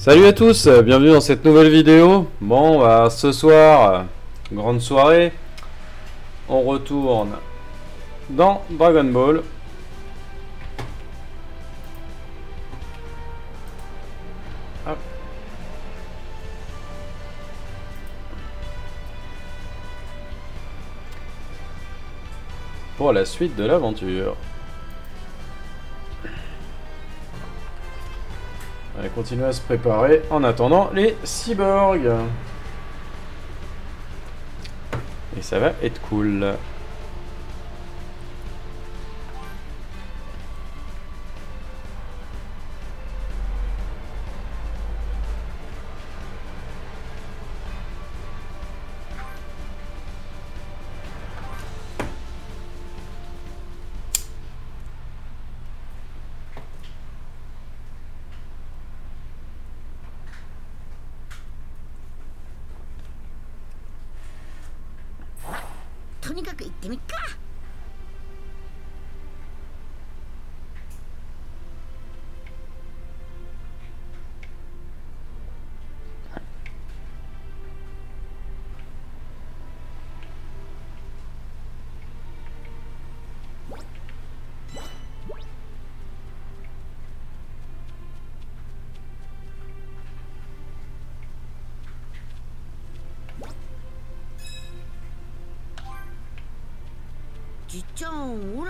Salut à tous, euh, bienvenue dans cette nouvelle vidéo. Bon, bah, ce soir, euh, grande soirée, on retourne dans Dragon Ball. Pour la suite de l'aventure. Va continuer à se préparer en attendant les cyborgs. Et ça va être cool.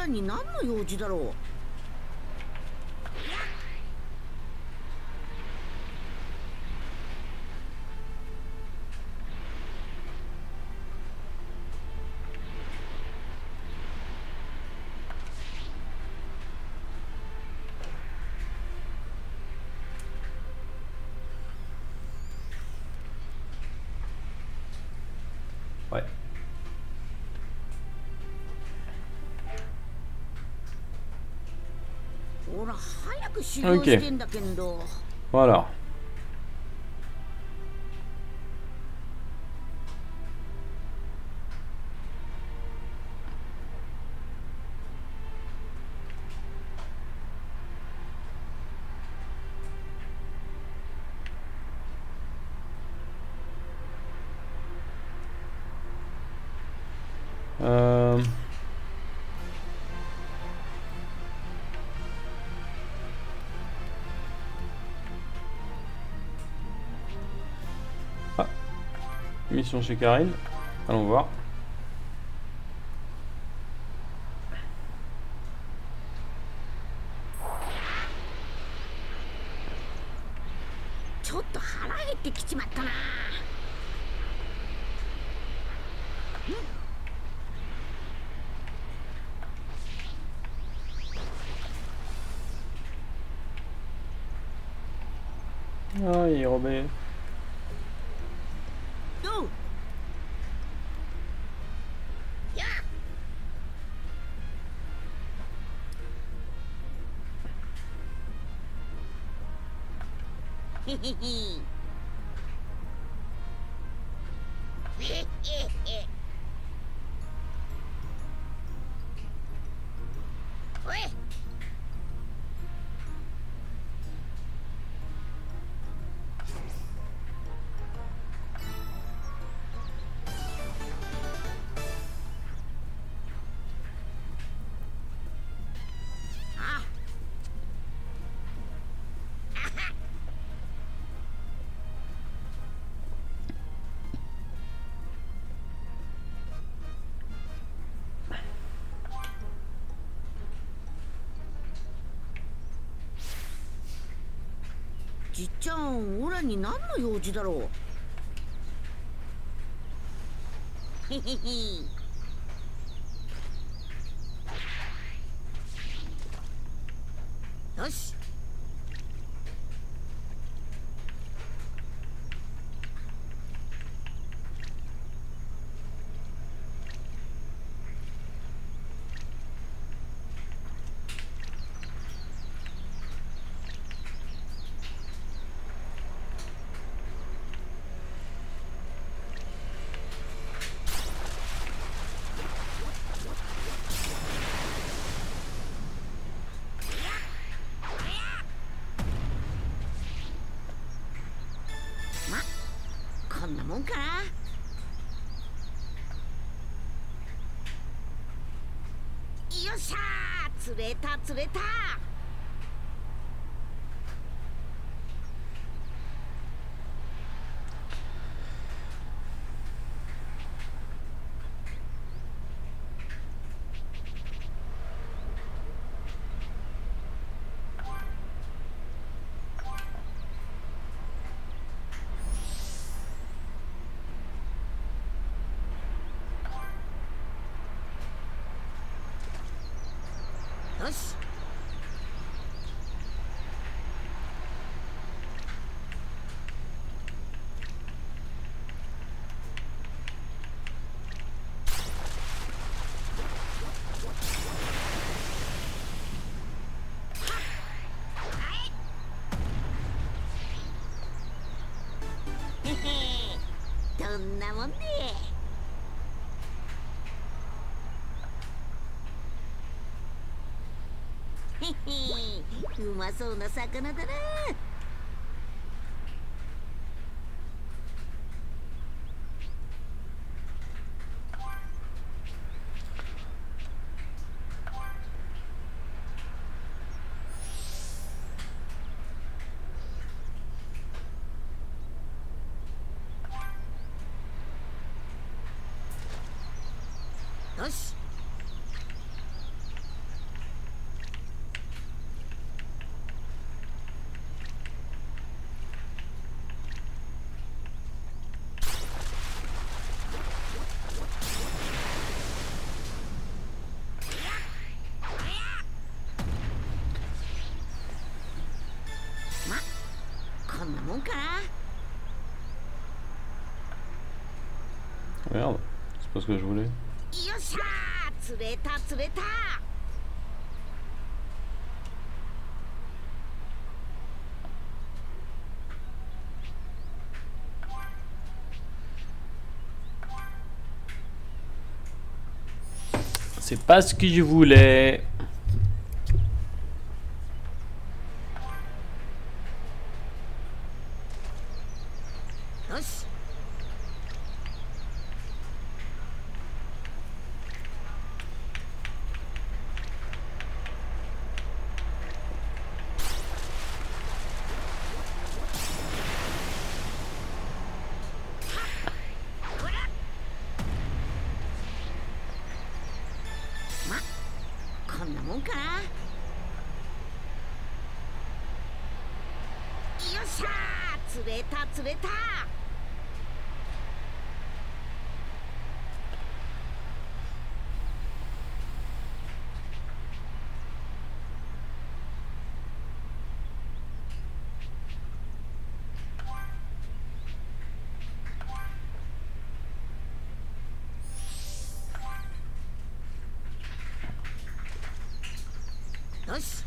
らに何の用事だろう。Ok. Voilà. Mission chez Karine. Allons voir. Ah, il est Hehehe. ちゃんオラに何の用事だろう？へへへ釣れた釣れたよしへへどんなもんねへへうまそうな魚だなよしまこんなもんかな Merde, c'est pas ce que je voulais. よっしゃー釣れた釣れた C'est pas ce que je voulais. よしまこんなもんかなよっしゃー釣れた釣れたよし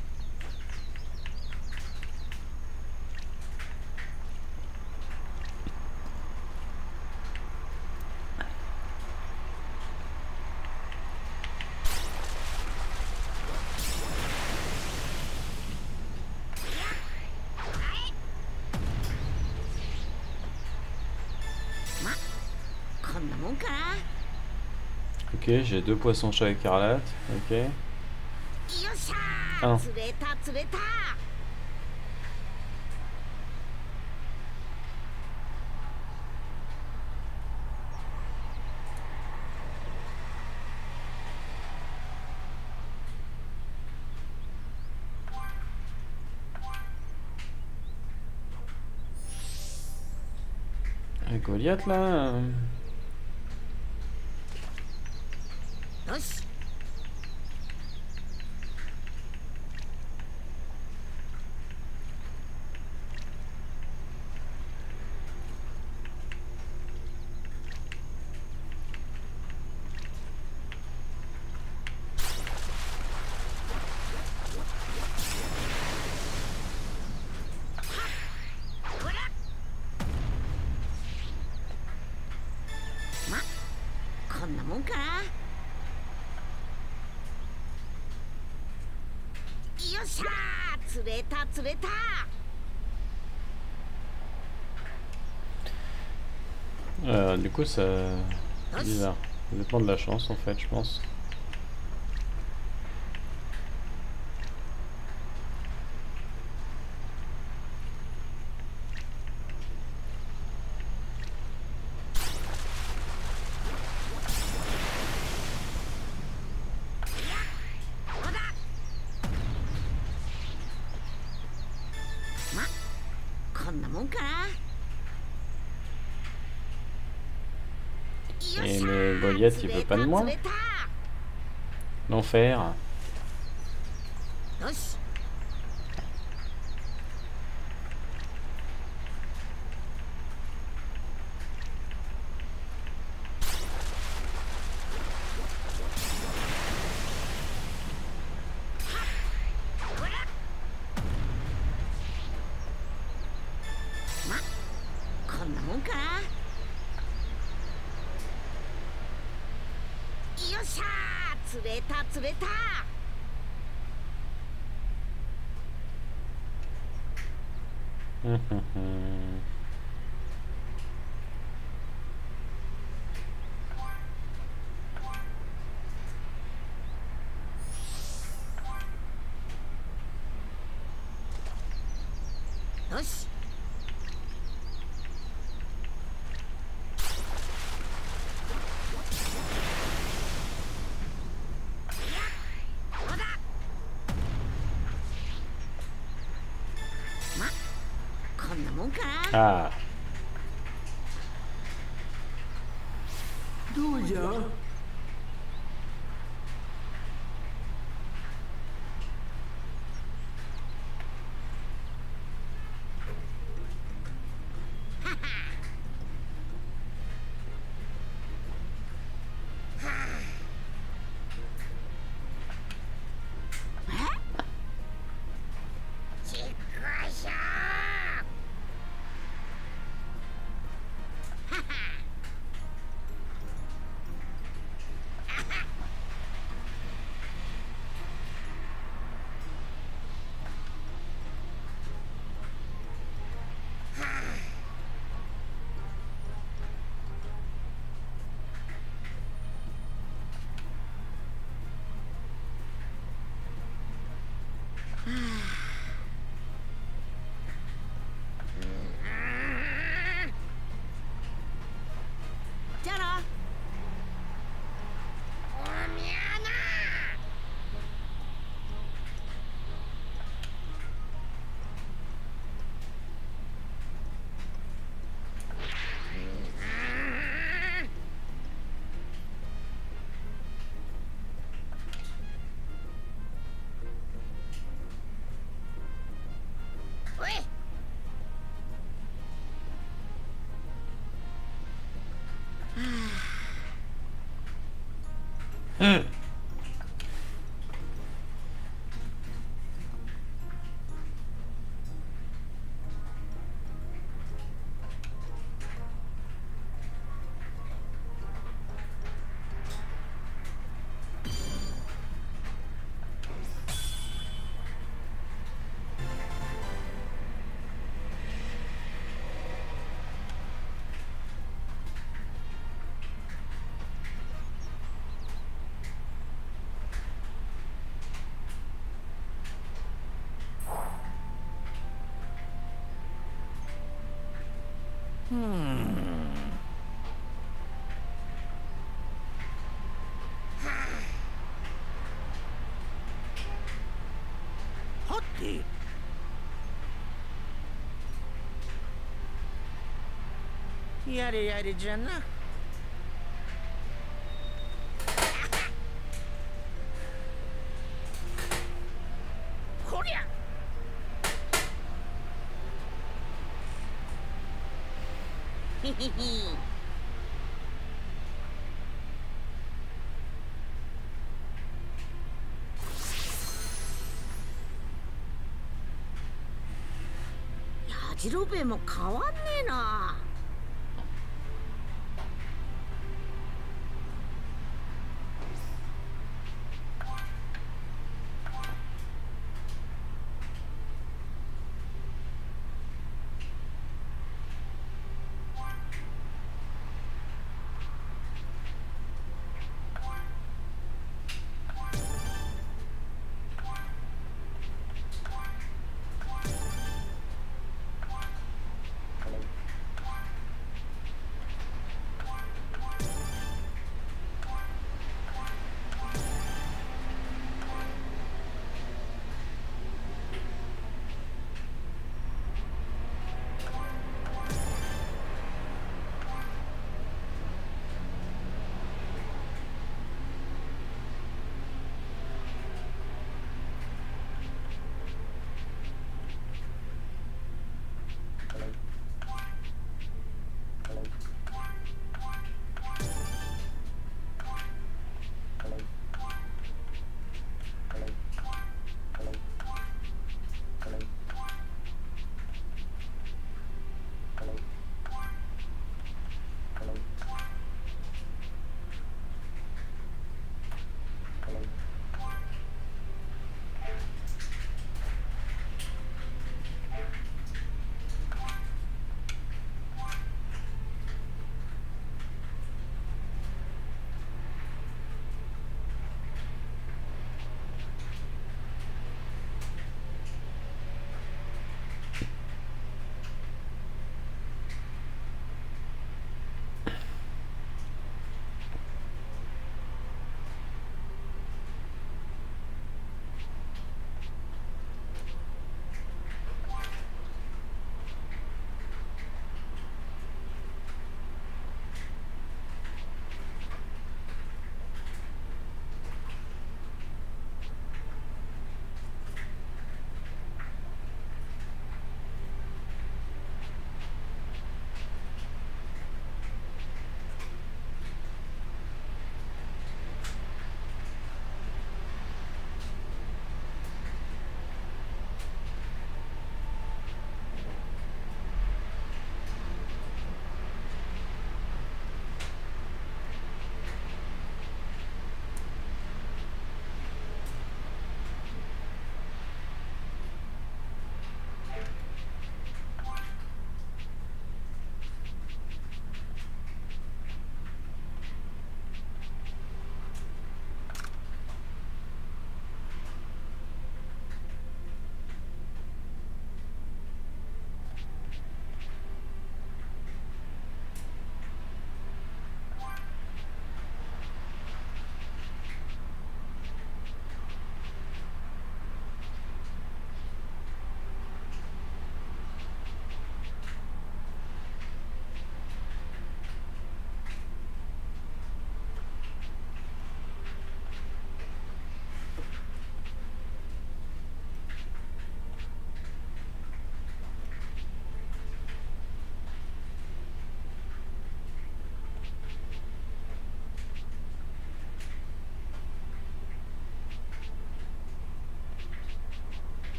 まこんなもんかな Ok, j'ai deux poissons-chats écarlates. Ok. よっしゃあー釣れた釣れた Et Goliath là. Euh, du coup, ça. Hein bizarre. Ça dépend de la chance, en fait, je pense. Et le Goliath, il veut pas de moi L'enfer. ああ Mm. はてやれやれじゃな。こりゃヒヒやじろべえも変わんねえな。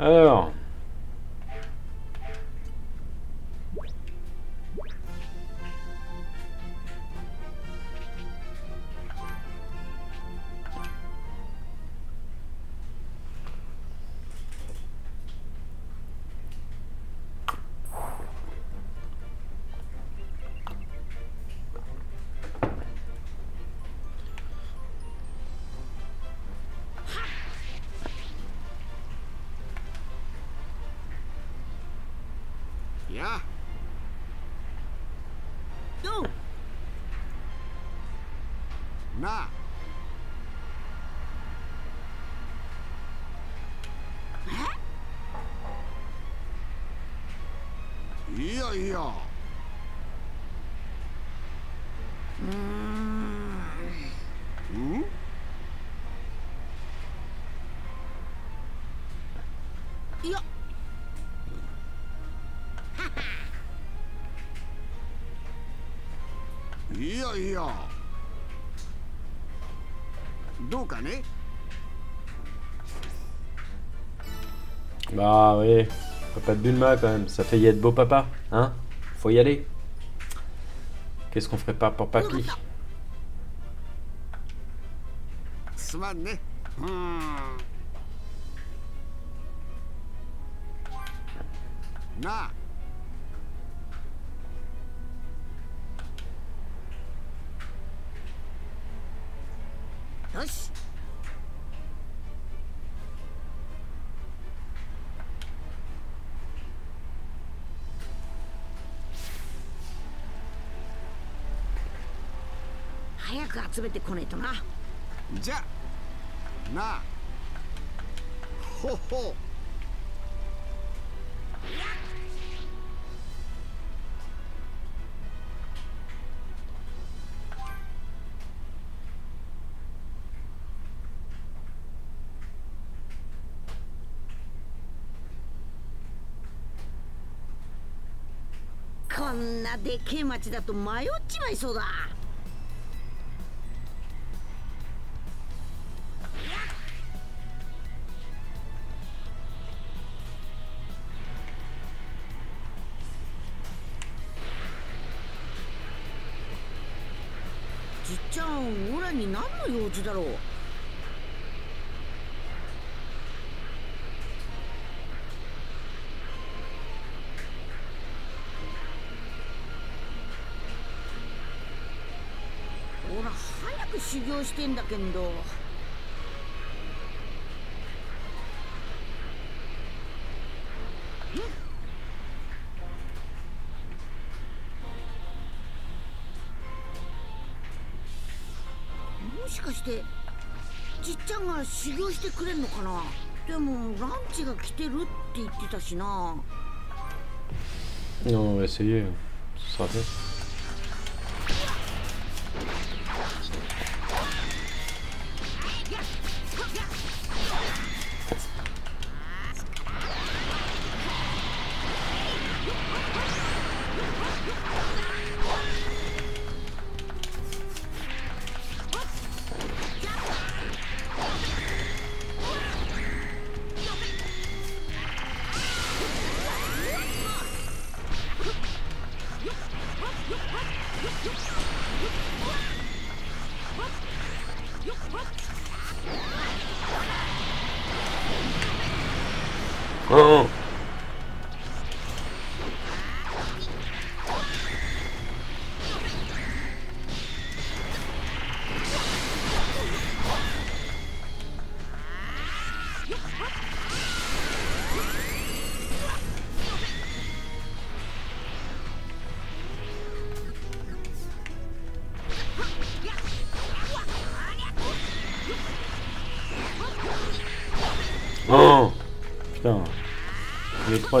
Alors. Yeah. どう？なあ。い いいよいいよどうかね Bah oui, papa de Bulma quand même, ça fait y être beau papa, hein Faut y aller. Qu'est-ce qu'on ferait pas pour papy 早く集めてこねえとな。じゃなあ。ほほ。こんなでけえ町だと迷っちまいそうだに何の用事だろう。ほら早く修行してんだけど。してじっちゃんが修行してくれんのかな？でもランチが来てるって言ってたしな。Non, on va essayer,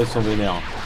ils sont vénères.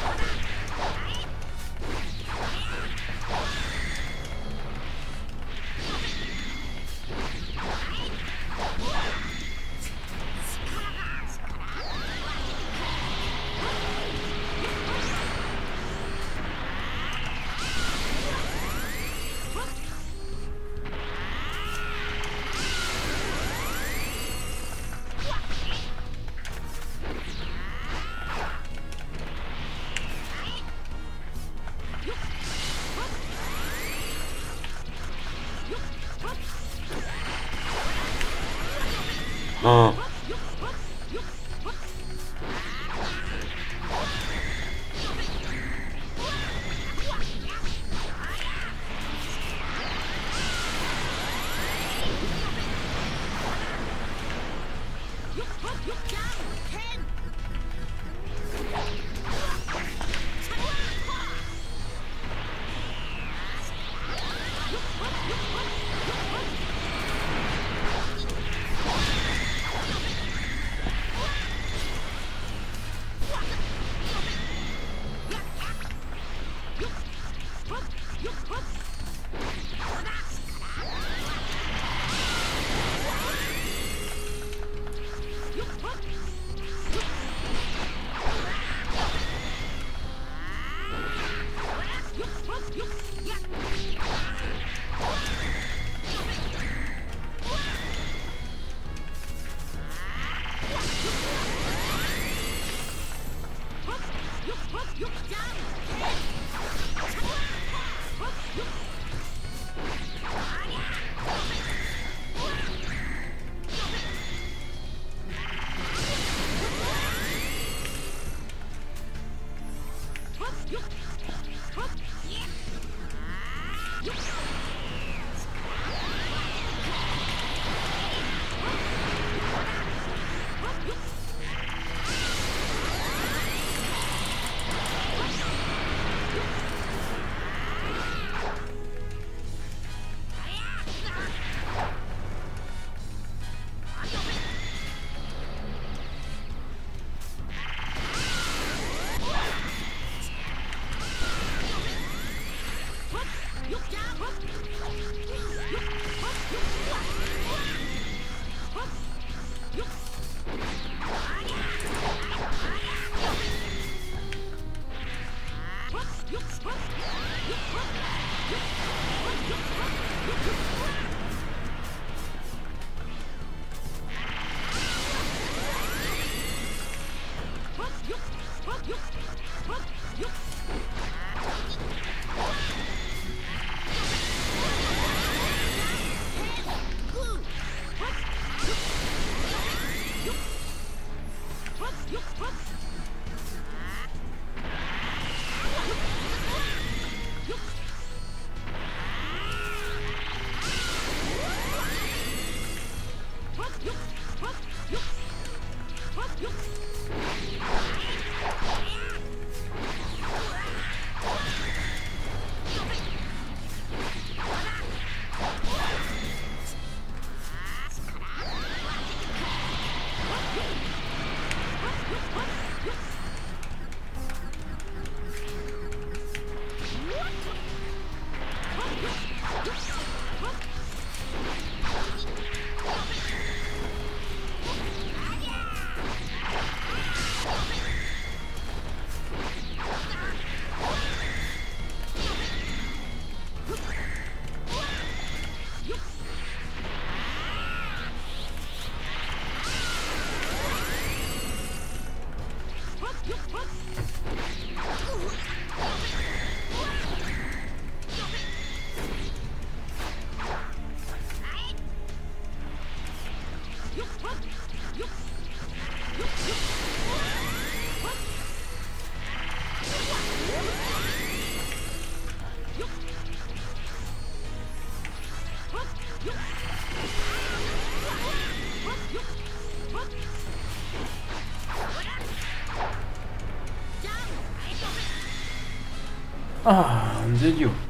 Ah, did you?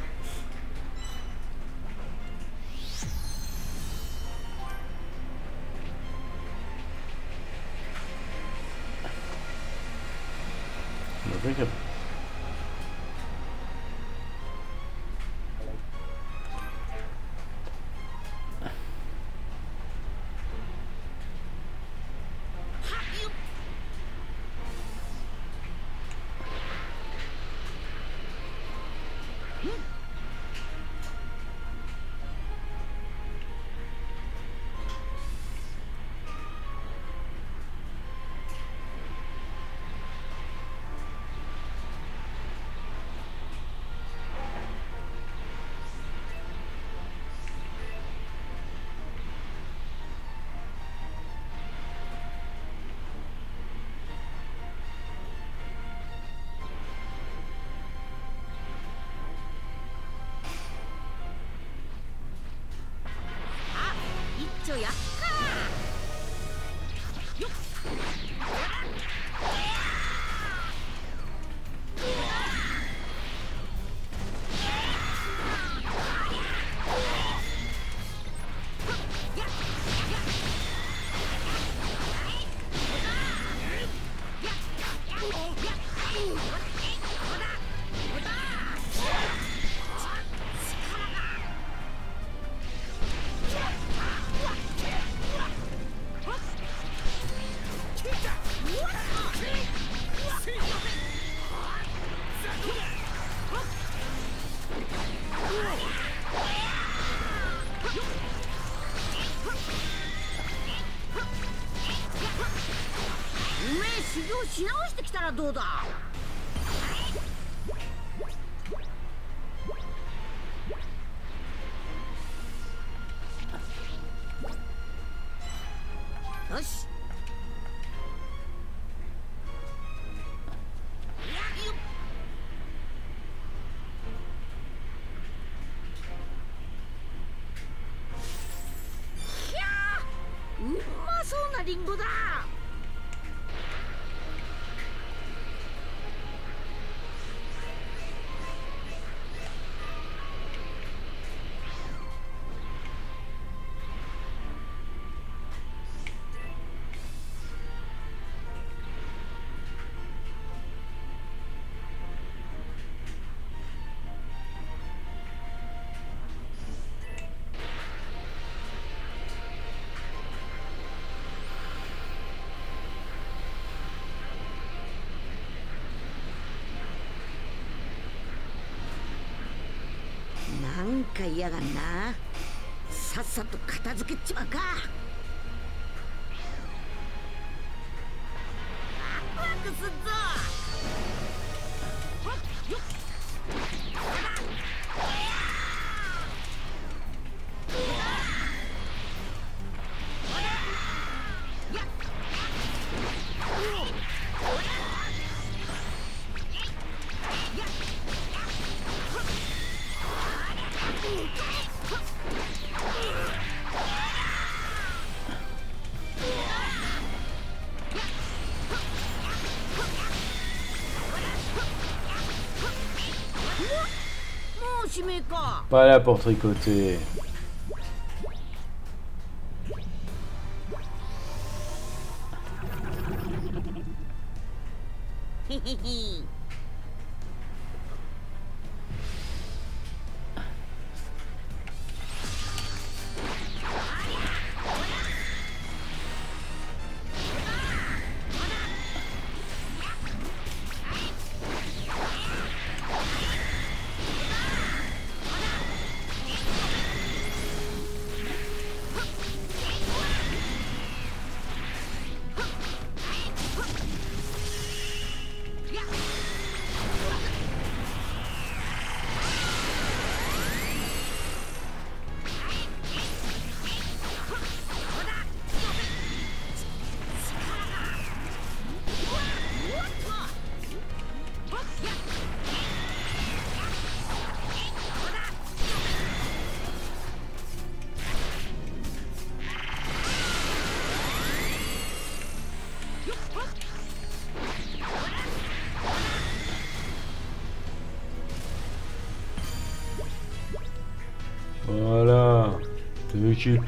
や直しなんか嫌がんな。さっさと片付けちまうか。Pas là pour tricoter.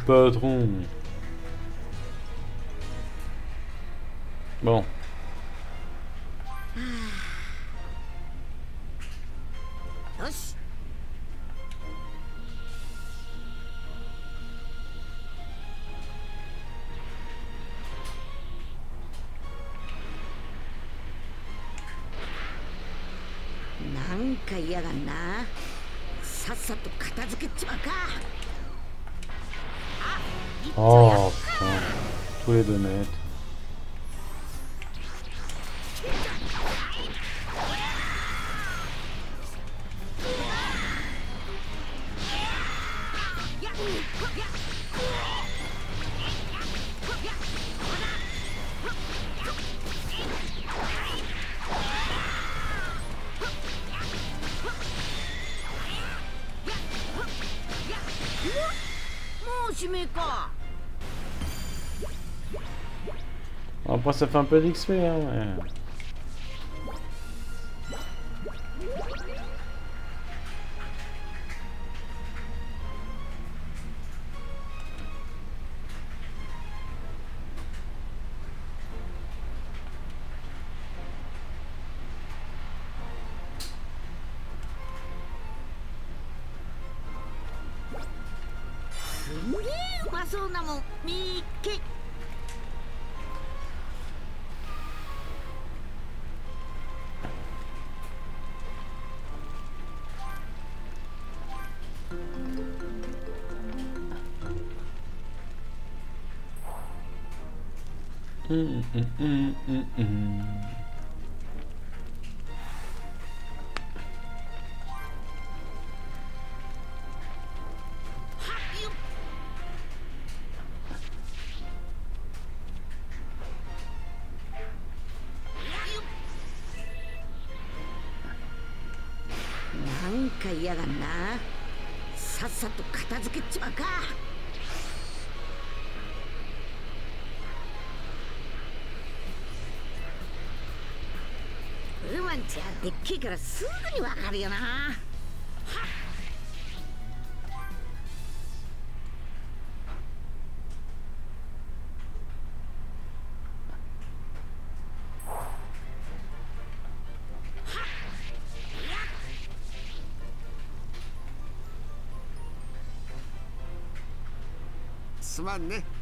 Patron. Bon. よしなんか嫌がんなさっさと片付けちまうか Oh putain. Tous les deux nets. もう指名か Après ça fait un peu d'XP hein. mais- うでっけえからすぐにわかるよな。すまんね。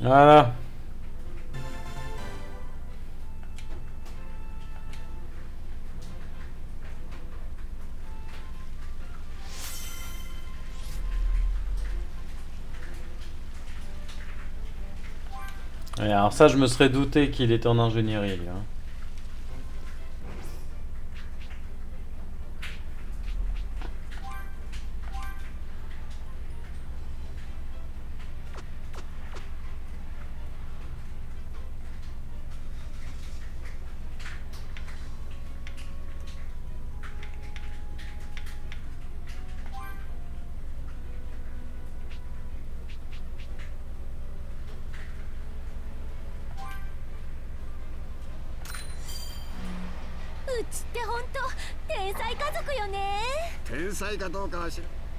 Voilà. Et alors ça, je me serais douté qu'il était en ingénierie. hein. 臭いかどうかは知らなん。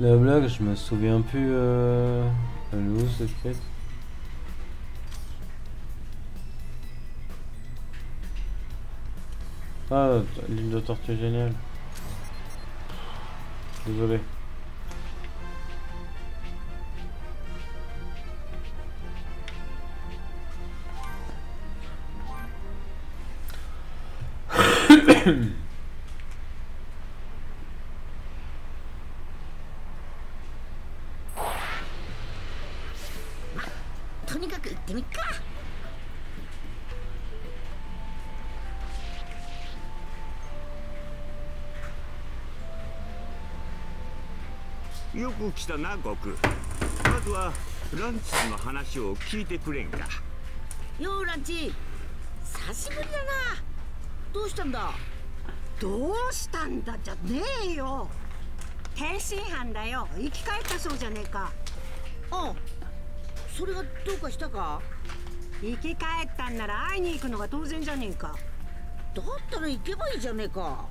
La blague, je me souviens plus. Euh... Elle est où cette quête Ah, l'île de tortue géniale. Désolé.「よく来たな悟空。まずはランチスの話を聞いてくれんか。ようランチ。久しぶりだな。どうしたんだ？どうしたんだじゃねえよ。天津飯だよ。生き返ったそうじゃねえか。あそれがどうかしたか？生き返ったんなら会いに行くのが当然じゃねえか。だったら行けばいいじゃねえか。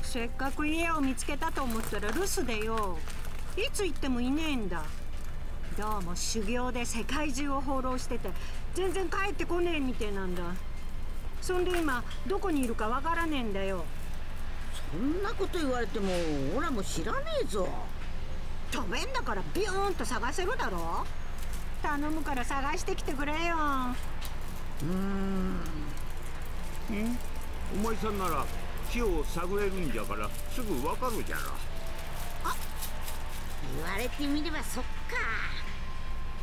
せっかく家を見つけたと思ったら留守でよいつ行ってもいねえんだ。どうも修行で世界中を放浪してて全然帰ってこねえみてえなんだ。そんで今どこにいるかわからねえんだよ。そんなこと言われてもオラも知らねえぞ。飛べんだからビューンと探せるだろ。頼むから探してきてくれよ。うーん。お前さんなら木を探れるんじゃからすぐわかるじゃろ言われてみればそっか。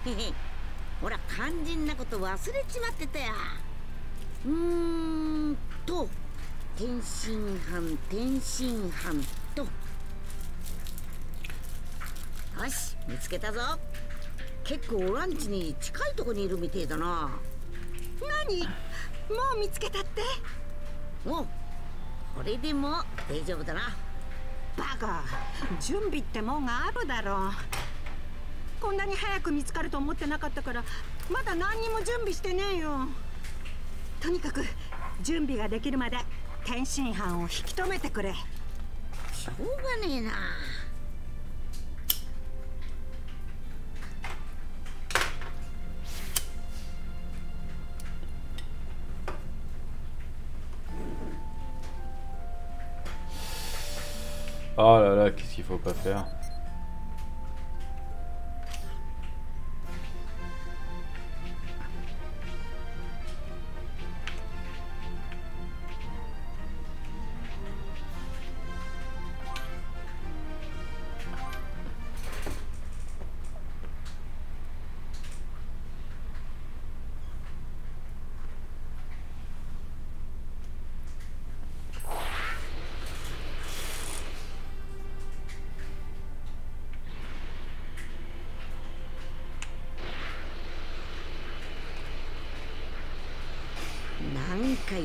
ほら肝心なこと忘れちまってたや。うーんと天津飯天津飯と。よし見つけたぞ。結構オランチに近いとこにいるみてえだな。何？もう見つけたって？おこれでも大丈夫だなバカ。準備ってもんがあるだろ。うこんなに早く見つかると思ってなかったからまだ何にも準備してねえよ。とにかく準備ができるまで天津飯を引き止めてくれ。しょうがねえな。Oh là là, qu'est-ce qu'il faut pas faire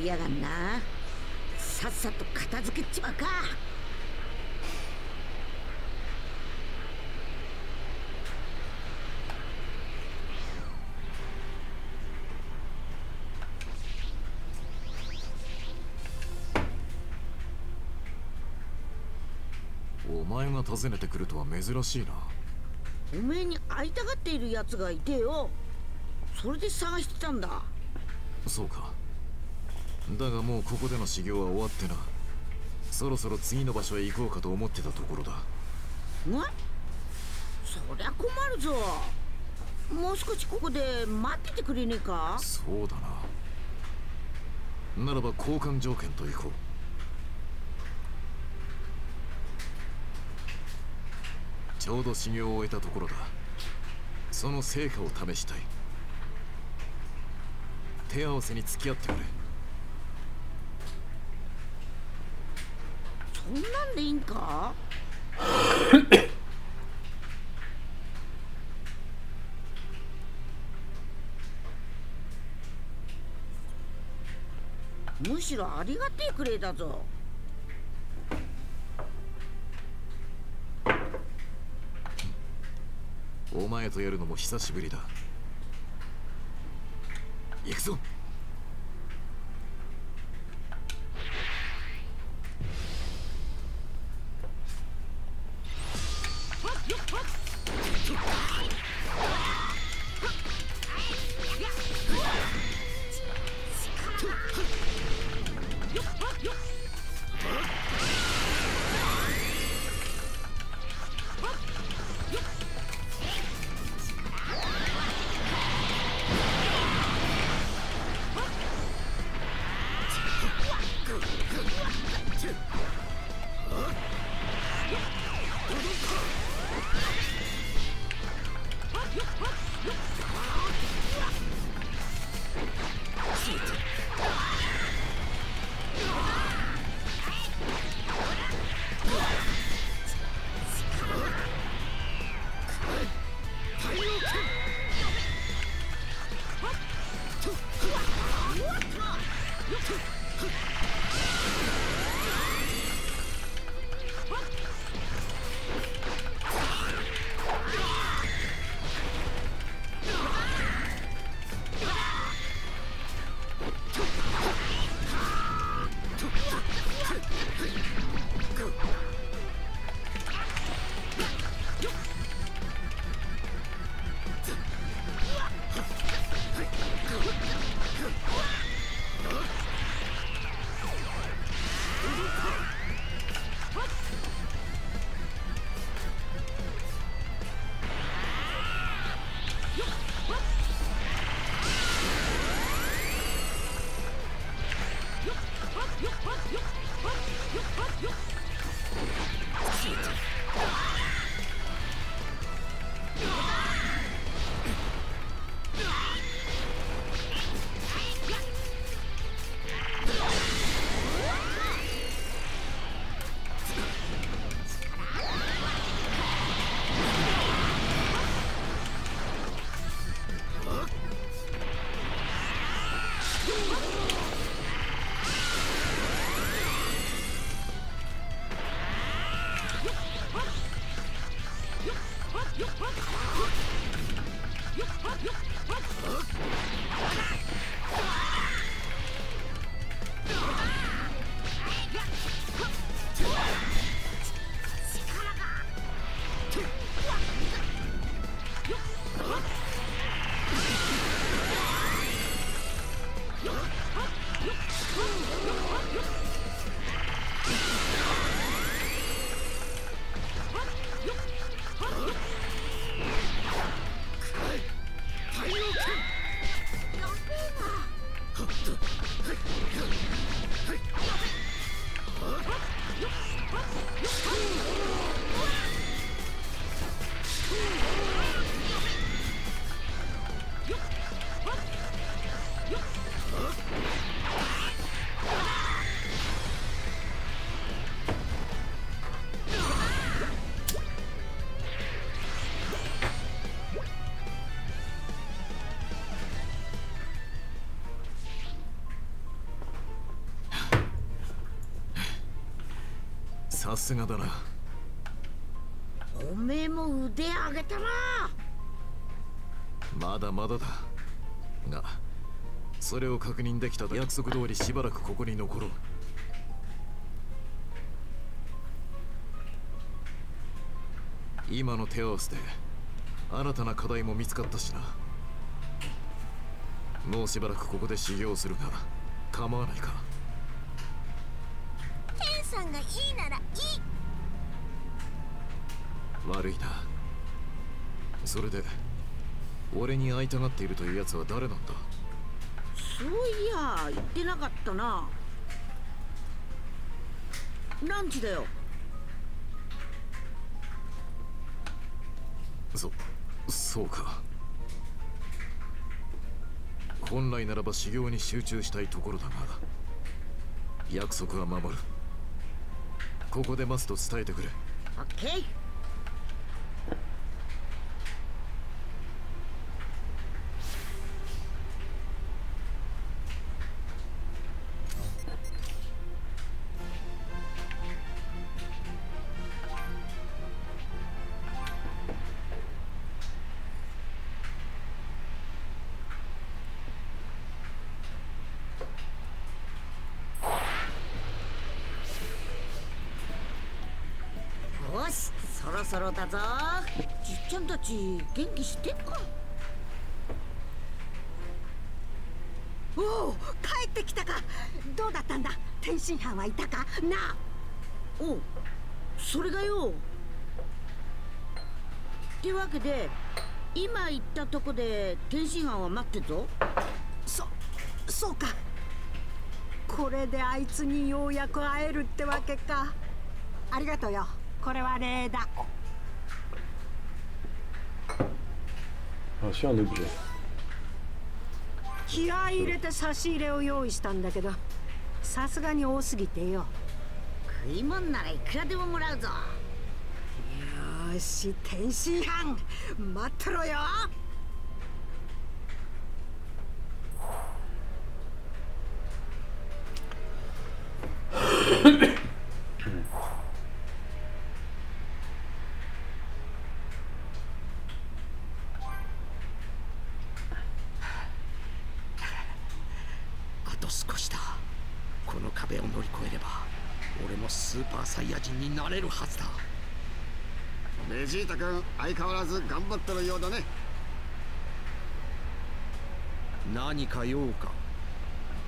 なんか嫌がんな。さっさと片付けちまうか。お前が訪ねてくるとは珍しいな。おめえに会いたがっているやつがいてよ。それで探してたんだ。そうかだがもうここでの修行は終わってな。そろそろ次の場所へ行こうかと思ってたところだ。え？そりゃ困るぞ。もう少しここで待っててくれねえか？そうだな。ならば交換条件と行こう。ちょうど修行を終えたところだ。その成果を試したい。手合わせに付き合ってくれそんなんでいいんか？むしろありがてえくれだぞ。お前とやるのも久しぶりだ。行くぞ。さすがだな。おめえも腕上げたな。まだまだだ。がそれを確認できたと約束通りしばらくここに残ろう。今の手合わせで新たな課題も見つかったしな。もうしばらくここで修行するが構わないかさんがいいなら。いい悪いな。それで俺に会いたがっているという奴は誰な。んだそういや言ってな。かったな。ランチだよそそうか本来な。らば修行に集中したいところだが約束は守るここで待つと伝えてくれ。オッケーろだぞ。じっちゃんたち元気してっか？おお帰ってきたか。どうだったんだ？天津飯はいたか？なあ。おうそれがよ。ってわけで今言ったとこで天津飯は待ってるぞ。そそうか。これであいつにようやく会えるってわけか。ありがとうよ。これは礼だ Ah, suis un objet. 気合い入れて差し入れを用意したんだけどさすがに多すぎてよ。食いもんならいくらでももらうぞ。よーし天津飯。待ってろよ あと少しだこの壁を乗り越えれば俺もスーパーサイヤ人になれるはずだベジータ君相変わらず頑張ってるようだね。何か用か？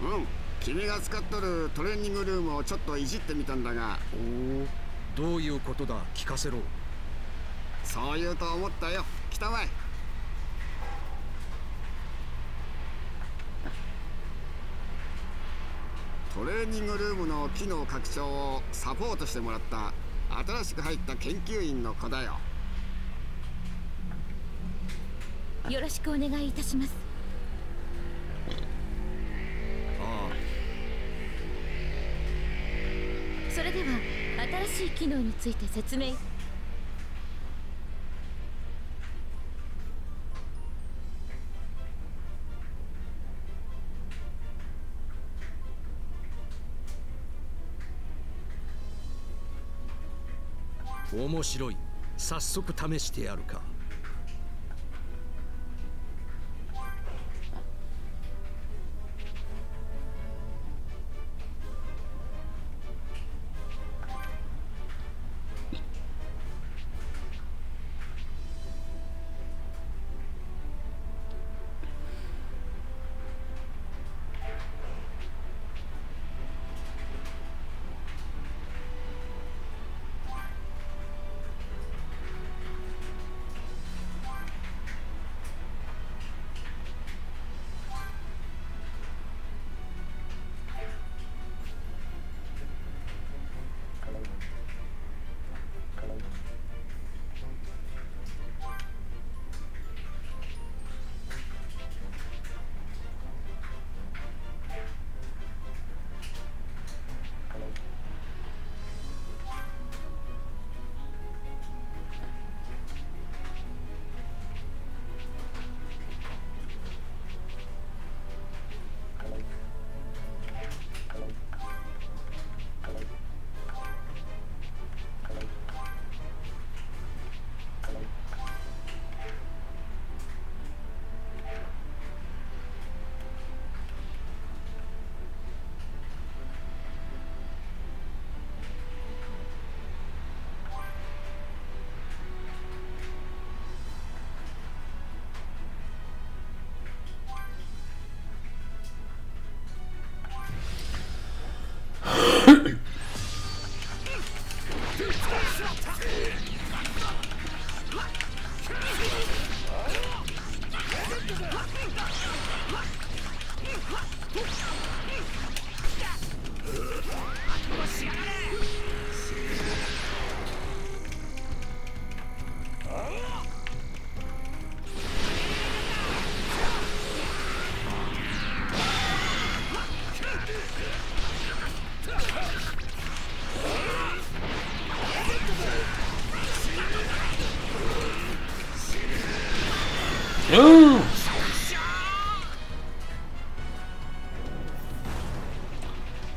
うん。君が使っとるトレーニングルームをちょっといじってみたんだが。おおどういうことだ？聞かせろ。そう言うと思ったよ。来たまえ。トレーニングルームの機能拡張をサポートしてもらった新しく入った研究員の子だよよろしくお願いいたします。あそれでは新しい機能について説明。あ面白い。早速試してやるか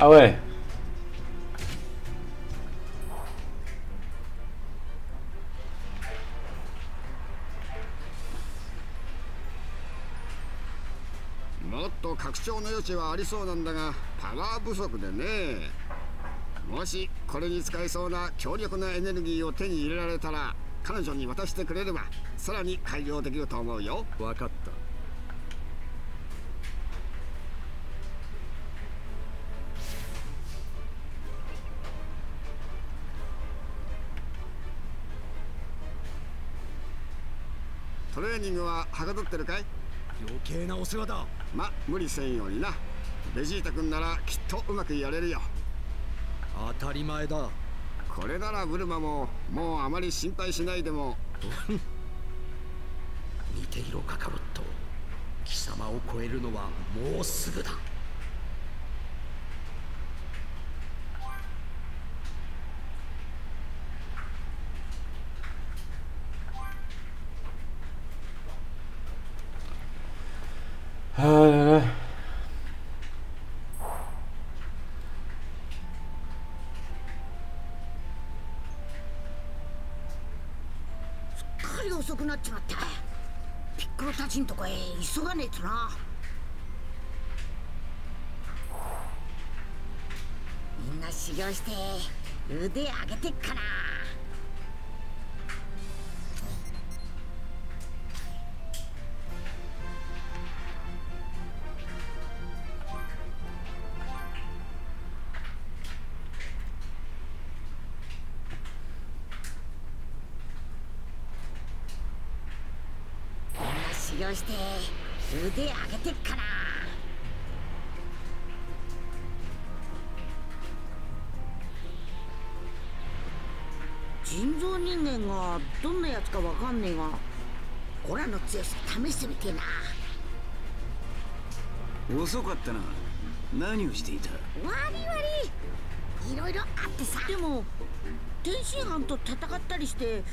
Ah ouais. Motto 拡張の余地はありそうなんだがパワー不足でね。もしこれに使えそうな強力なエネルギーを手に入れられたら彼女に渡してくれればさらに改良できると思うよ。分かっニングははかどってるかい？余計なお世話だ。ま無理せんようにな。ベジータ君ならきっとうまくやれるよ。当たり前だ。これならブルマももうあまり心配しないでも。見ていろカカロット貴様を超えるのはもうすぐだあーららすっかり遅くなっちまった。ピッコロたちんとこへ急がねえとな。みんな修行して腕上げてっかな。かわかんねえがオラの強さ試してみてえな。遅かったな。何をしていた？わりわりいろいろあってさ。でも天津飯と戦ったりして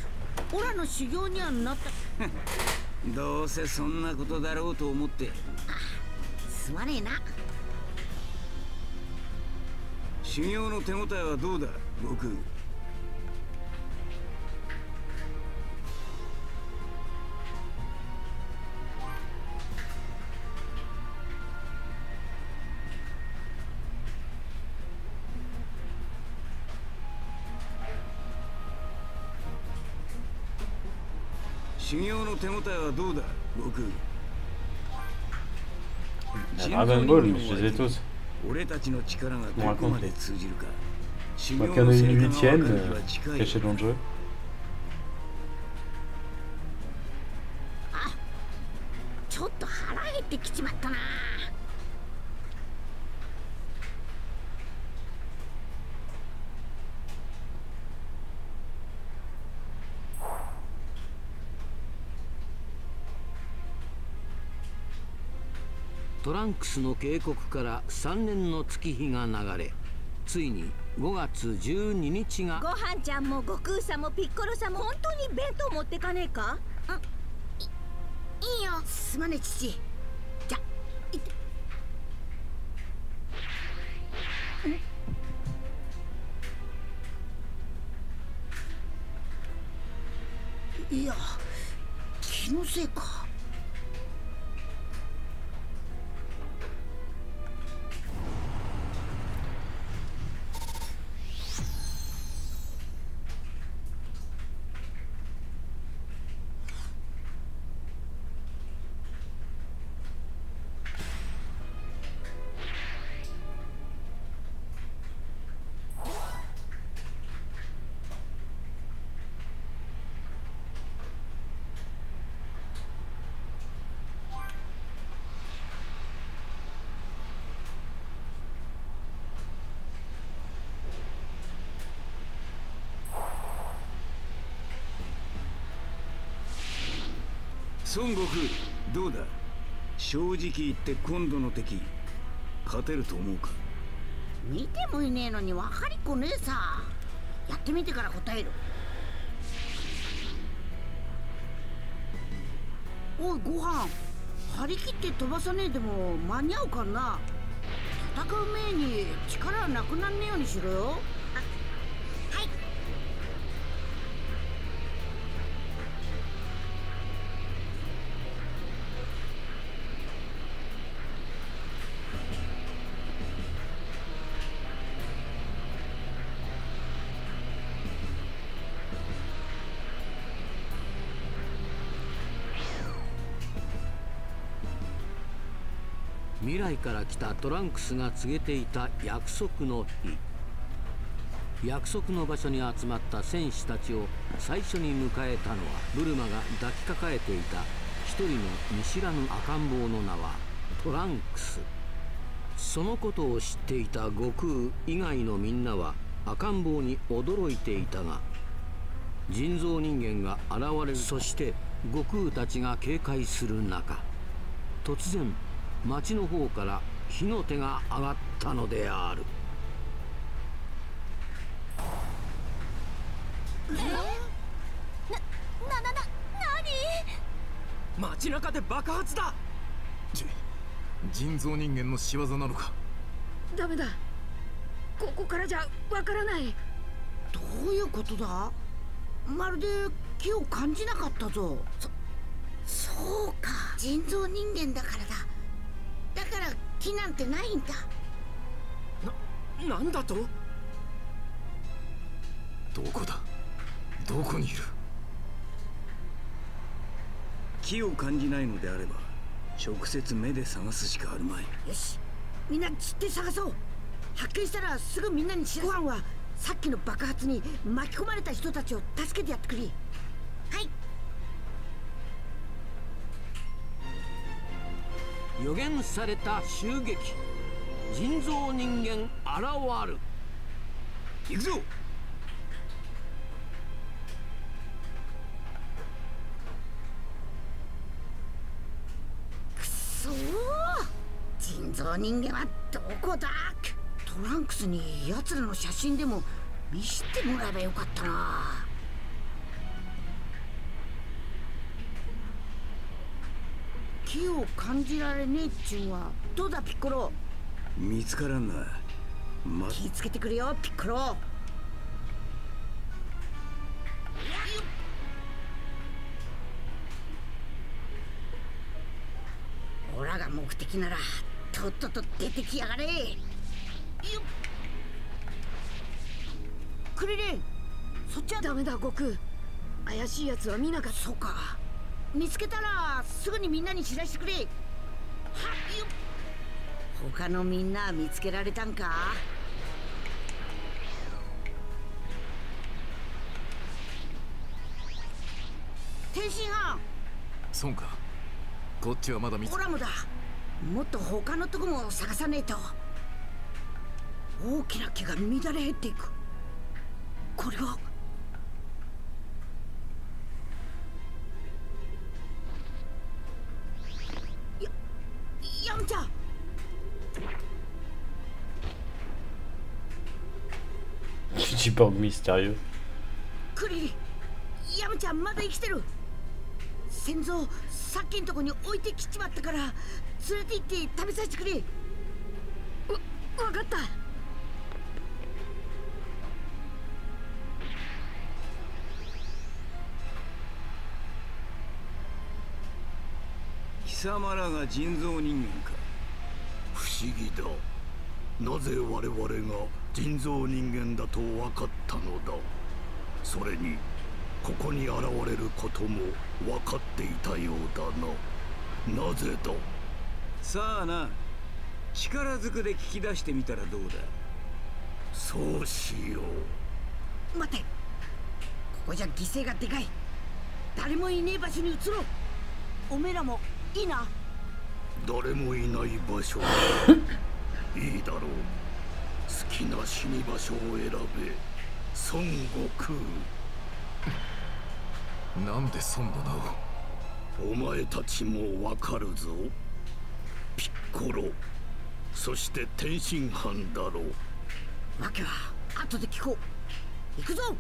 オラの修行にはなった。どうせそんなことだろうと思って。すまねえな。修行の手応えはどうだ悟空？手応えはどうだ悟空 Dragon Ball, mais je les ai tous. 俺たちの力がどこまで通じるか修 Moi 行 qu'il y en の ait 成 une 果が分 huitième かる日 euh, は近い cachée dans le jeu. クスの警告から3年の月日が流れついに5月12日がご飯ちゃんも悟空さんもピッコロさんも本当に弁当持ってかねえか？いいよ。すまねえ父。孫悟空どうだ？正直言って今度の敵勝てると思うか？見てもいねえのに分かりっこねえさ。やってみてから答える。おいご飯。張り切って飛ばさねえでも間に合うかな。戦う前に力なくなんねえようにしろよ。はい未来から来たトランクスが告げていた約束の日。約束の場所に集まった戦士たちを最初に迎えたのはブルマが抱きかかえていた一人の見知らぬ赤ん坊の名はトランクス。そのことを知っていた悟空以外のみんなは赤ん坊に驚いていたが人造人間が現れる。そして悟空たちが警戒する中突然町の方から火の手が上がったのである。ななな何街中で爆発だ！じ人造人間の仕業なのか？ダメだ。ここからじゃわからない。どういうことだ？まるで木を感じなかったぞ。そそうか。人造人間だからだだから木なんてないんだ。ななんだと？どこだ？どこにいる？木を感じないのであれば直接目で探すしかあるまい。よし。みんな散って探そう。発見したらすぐみんなに知らご飯はさっきの爆発に巻き込まれた人たちを助けてやってくれ。はい予言された襲撃。人造人間現る。行くぞ。くそー。人造人間はどこだ？トランクスに奴らの写真でも見せてもらえばよかったな木を感じられねえっちゅうんはどうだピッコロ？見つからんな。ま気ぃつけてくれよピッコロ。オラが目的ならとっとと出てきやがれ。クリリンそっちはダメだ悟空。怪しい奴は見なかった。そうか見つけたらすぐにみんなに知らせてくれ。はっ他のみんな見つけられたんか？天津飯。そうか。こっちはまだ見つオラムだ。もっと他のとこも探さねえと。大きな木が乱れ減っていく。これは Cyborg mystérieux. クリリヤムちゃんまだ生きてる先祖さっきんとこに置いてきちまったから連れて行って食べさせてくれわわかった貴様らが人造人間か不思議だなぜ我々が人造人間だと分かったのだ。それにここに現れることも分かっていたようだな。なぜだ？さあな。力ずくで聞き出してみたらどうだ？そうしよう。待って。ここじゃ犠牲がでかい。誰もいねえ場所に移ろう。おめえらもいいな。誰もいない場所。いいだろう好きな死に場所を選べ。孫悟空。なんで孫の？名をお前たちもわかるぞ。ピッコロ。そして天津飯だろう。わけは後で聞こう。行くぞ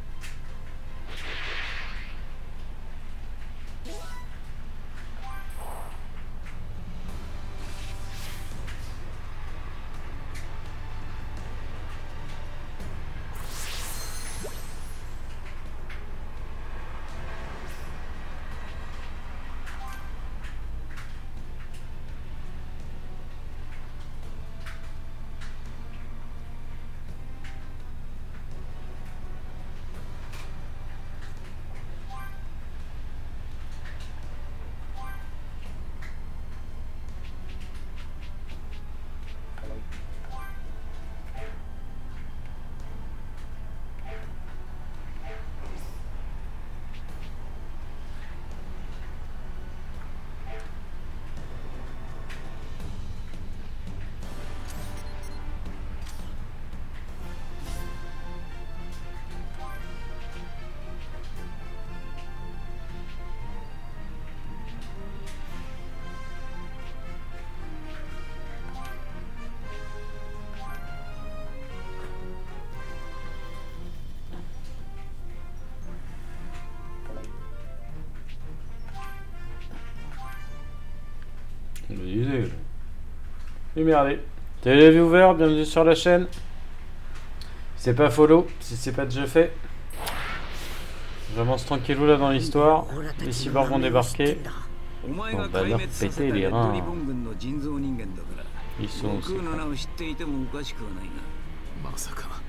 Et merde. Téléviewer, bienvenue sur la chaîne. C'est pas follow, si c'est pas déjà fait. J'avance tranquillou là dans l'histoire. Les cyborgs vont débarquer. お前がが壊滅させたレッドリボン軍の人造人間だから Ils sont 悟空の名を知っていてもおかしくはないなまさか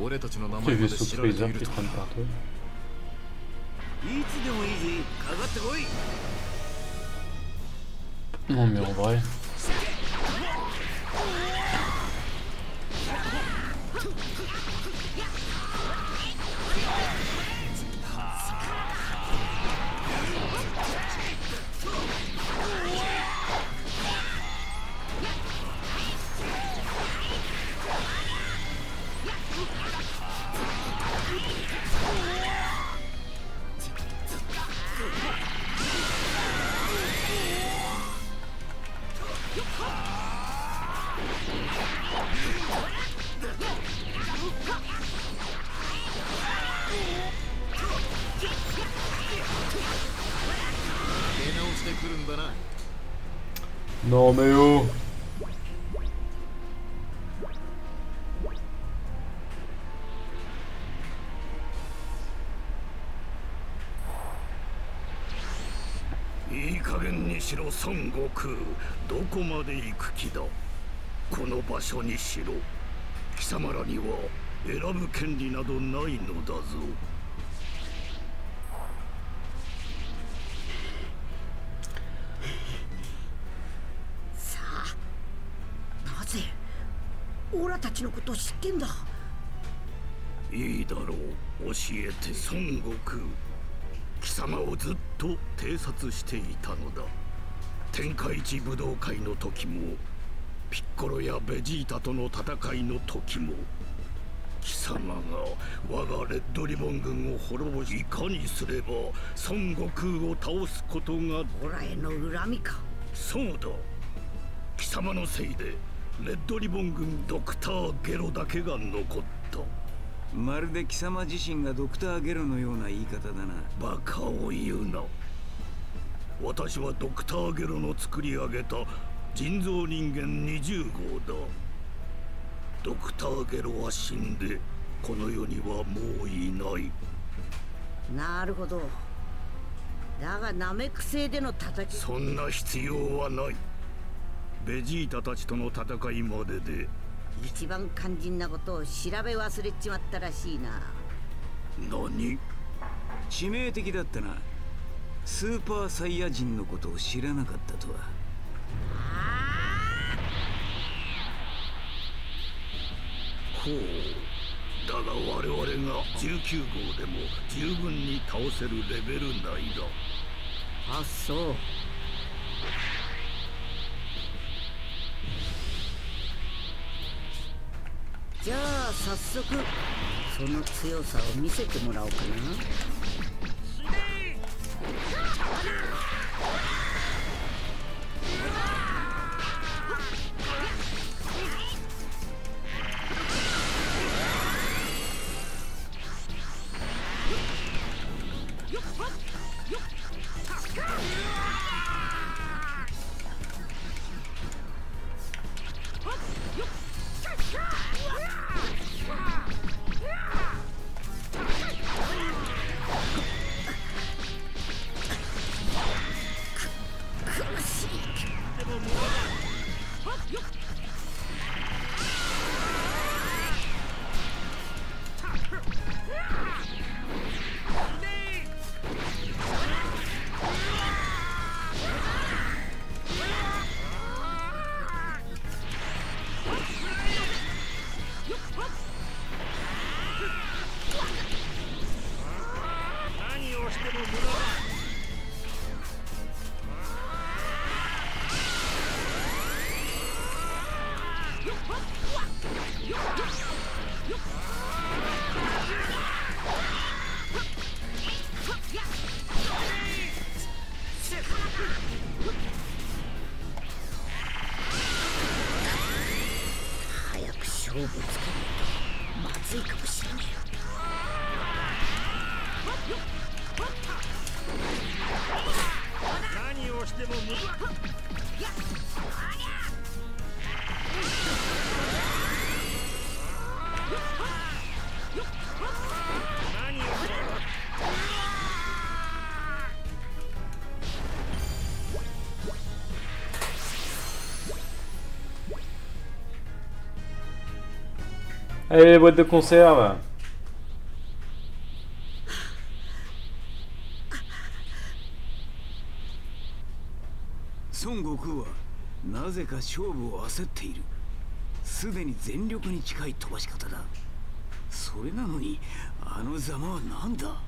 俺たちの名 J'ai 前 vu まで ce 知られて freezer いる qui とは traîne な partout. いつでもいいぜかかってこい Non mais en vrai. 出直してくるんだな Non mais oh いい加減にしろ孫悟空。どこまで行く気だ？この場所にしろ。貴様らには選ぶ権利などないのだぞ。オラたちのことを知ってんだ。いいだろう教えて孫悟空。貴様をずっと偵察していたのだ。天下一武道会の時もピッコロやベジータとの戦いの時も貴様が我がレッドリボン軍を滅ぼしいかにすれば孫悟空を倒すことがオラへの恨みか。そうだ。貴様のせいでレッドリボン軍ドクターゲロだけが残った。まるで貴様自身がドクターゲロのような言い方だな。バカを言うな。私はドクターゲロの作り上げた人造人間20号だ。ドクターゲロは死んでこの世にはもういない。なるほど。だがナメック星での戦いそんな必要はないベジータたちとの戦いまでで。一番肝心なことを調べ忘れちまったらしいな。何？致命的だったな。スーパーサイヤ人のことを知らなかったとは。ほう。だが我々が19号でも十分に倒せるレベル内だ。あそうじゃあ早速その強さを見せてもらおうかな。早 Allez, les boîtes de conserve. Son Goku はなぜか勝負を焦っている。すでに全力に近い飛ばし方だ。それなのにあのざまは何だ？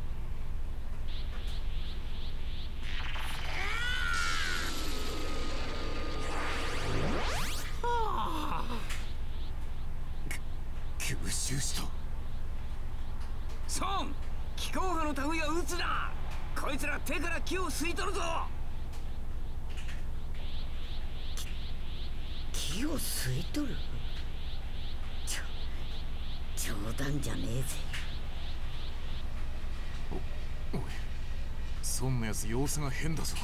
そんなやつ様子が変だぞ。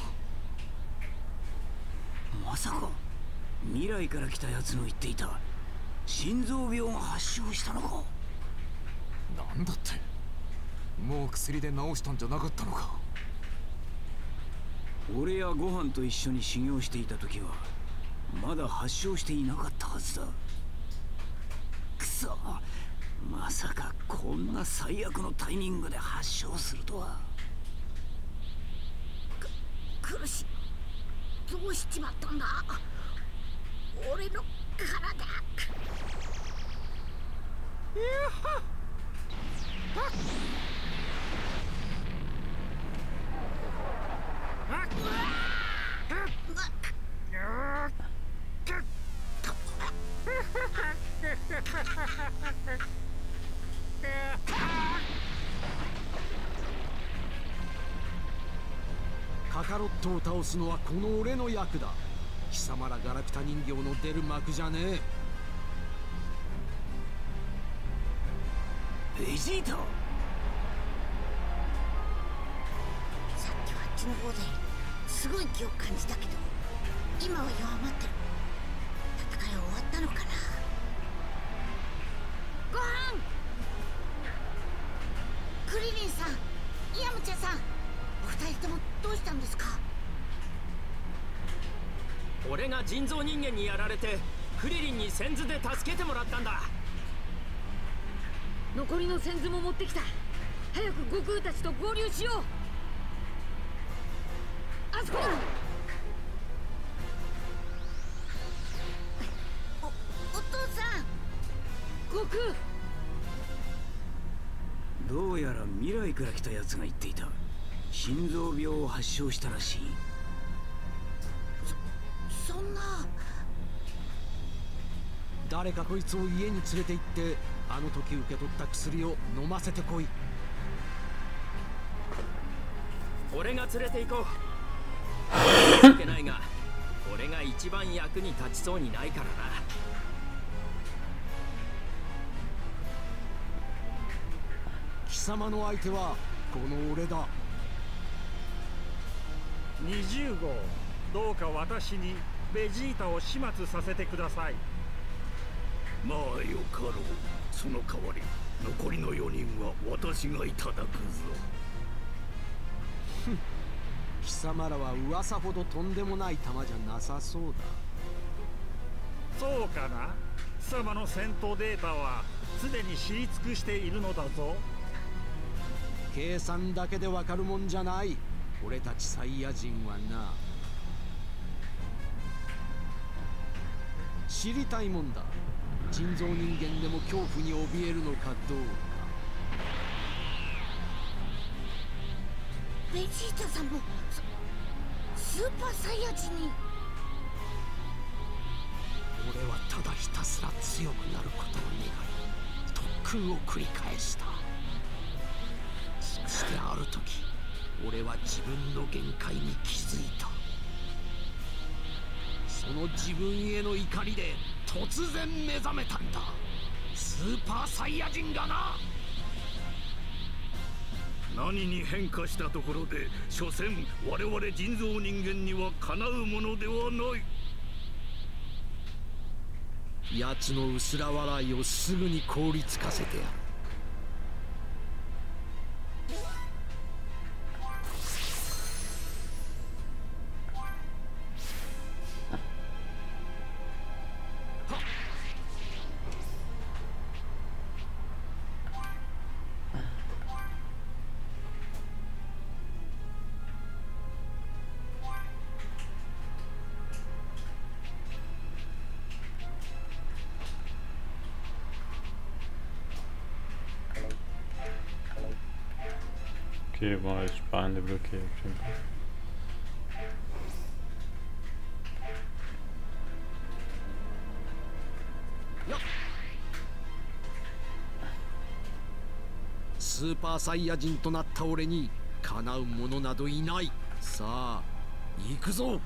まさか未来から来たやつの言っていた心臓病が発症したのか？なんだって。もう薬で治したんじゃなかったのか。俺やご飯と一緒に修行していた時はまだ発症していなかったはずだ。くそ。まさかこんな最悪のタイミングで発症するとは苦しい。どうしちまったんだ？俺の体カカロットを倒すのはこの俺の役だ。貴様らガラクタ人形の出る幕じゃねベジータさっきはあっちの方ですごい気を感じたけど今は弱まってる。戦いは終わったのかな。ご飯。クリリンさんイヤムチャさん。お二人ともどうしたんですか？俺が人造人間にやられてクリリンに先頭で助けてもらったんだ。残りの先頭も持ってきた。早く悟空たちと合流しよう。あそこだ！おお父さん！悟空！どうやら未来から来たやつが言っていた心臓病を発症したらしい。そんな。誰かこいつを家に連れて行ってあの時受け取った薬を飲ませてこい。俺が連れて行こう。申し訳ないが俺が一番役に立ちそうにないからな。貴様の相手はこの俺だ20号。どうか私にベジータを始末させてください。まあよかろう。その代わり残りの4人は私がいただくぞ。貴様らは噂ほどとんでもない玉じゃなさそうだ。そうかな。貴様の戦闘データはすでに知り尽くしているのだぞ。計算だけでわかるもんじゃない俺たちサイヤ人はな知りたいもんだ。人造人間でも恐怖に怯えるのかどうか。ベジータさんもススーパーサイヤ人に。俺はただひたすら強くなることを願い特訓を繰り返した。そしてある時俺は自分の限界に気づいた。その自分への怒りで突然目覚めたんだ。スーパーサイヤ人がな。何に変化したところで所詮我々人造人間にはかなうものではない。奴の薄ら笑いをすぐに凍りつかせてやる。Okay, war Blöcke.「スーパーサイヤ人となった俺にかなうものなどいないさあ行くぞ!」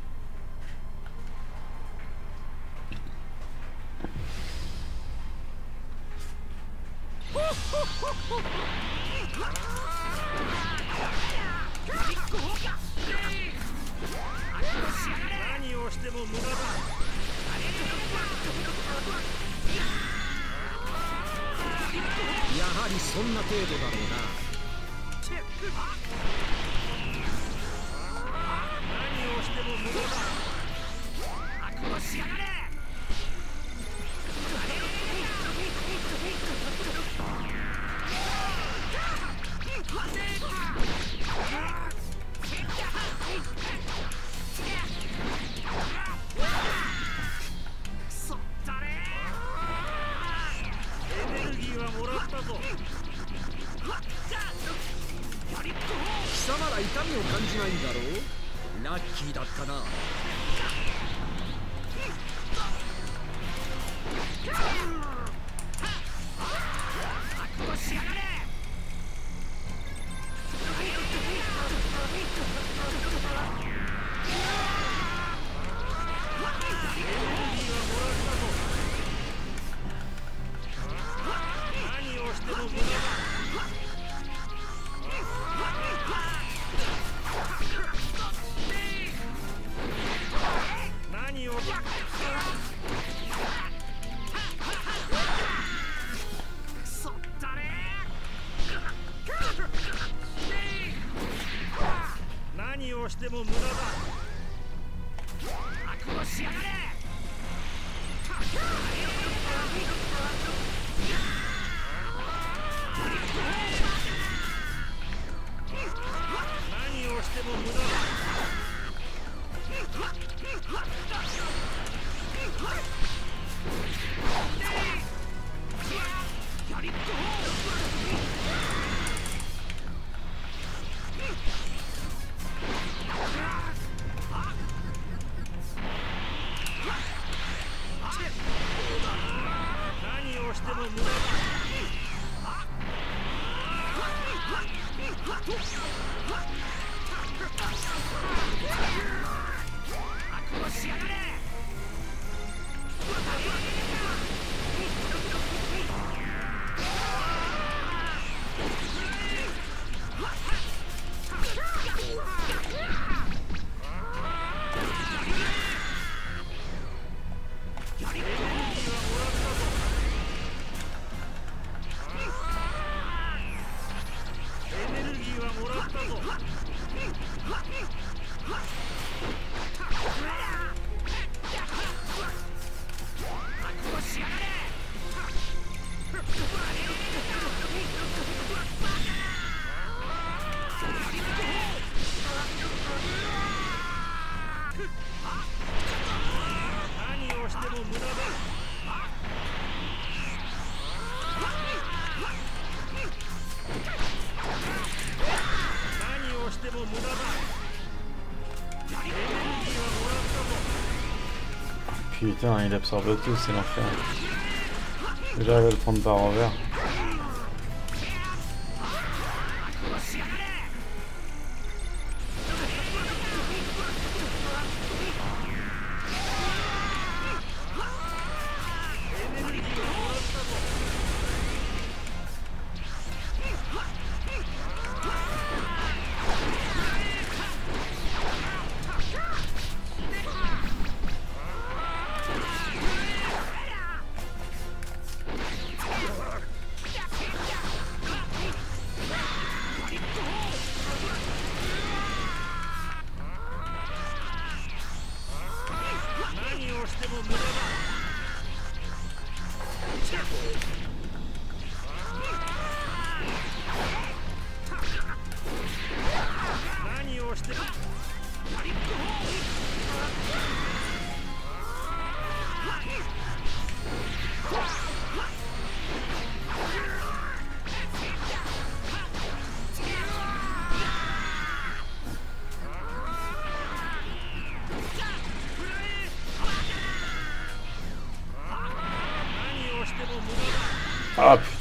ても無駄だ Putain, il absorbe tout, c'est l'enfer. J'arrive à le prendre par envers.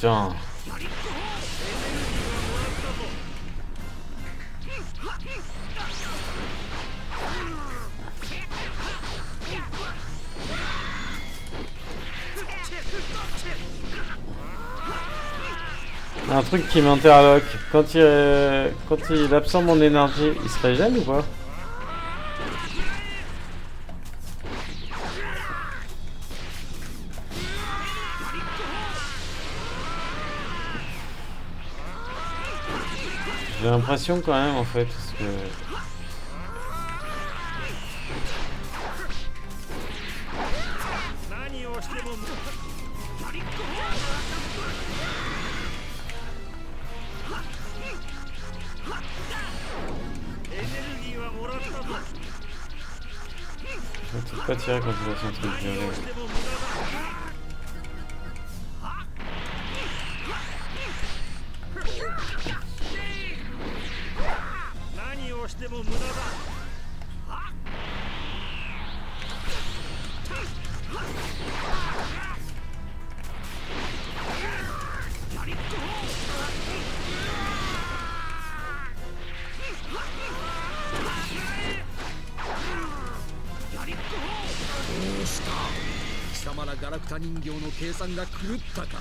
Putain. Un truc qui m'interloque. Quand il, quand il absorbe mon énergie, il se régène ou pas? L'impression quand même en fait parce que je ne pas tirer quand il a son truc 計算が狂ったか。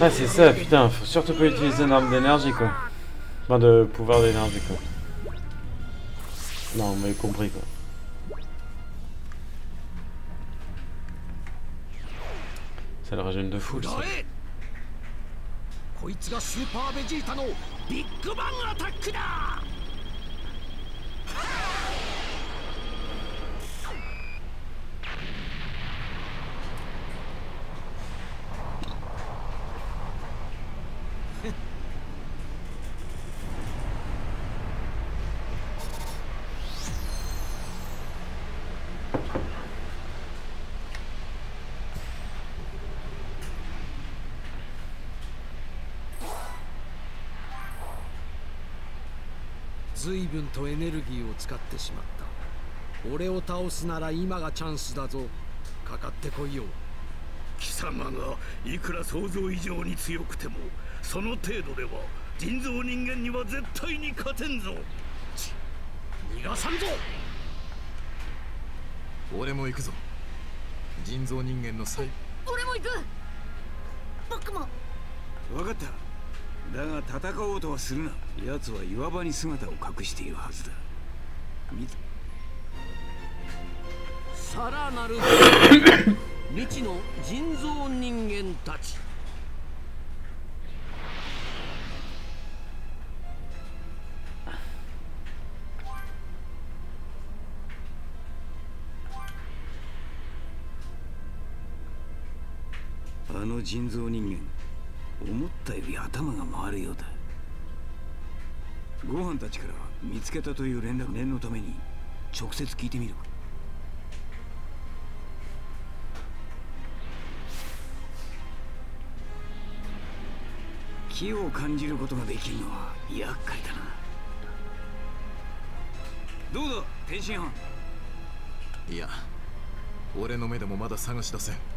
Ah c'est ça, putain, faut surtout pas utiliser une arme d'énergie quoi. Enfin de pouvoir d'énergie quoi. Non, mais compris quoi. Ça le régène de fou ça. 随分とエネルギーを使ってしまった。俺を倒すなら今がチャンスだぞ。かかってこいよ。貴様がいくら想像以上に強くてもその程度では人造人間には絶対に勝てんぞ。逃がさんぞ。俺も行くぞ。人造人間の際俺も行く。僕も。分かっただが戦おうとはするな。奴は岩場に姿を隠しているはずだ。さらなる 未知の人造人間たち。あの人造人間思ったより頭が回るようだ。ご飯たちから見つけたという連絡念のために直接聞いてみる気を感じることができるのは厄介だな。どうだ天津飯。いや俺の目でもまだ探し出せん。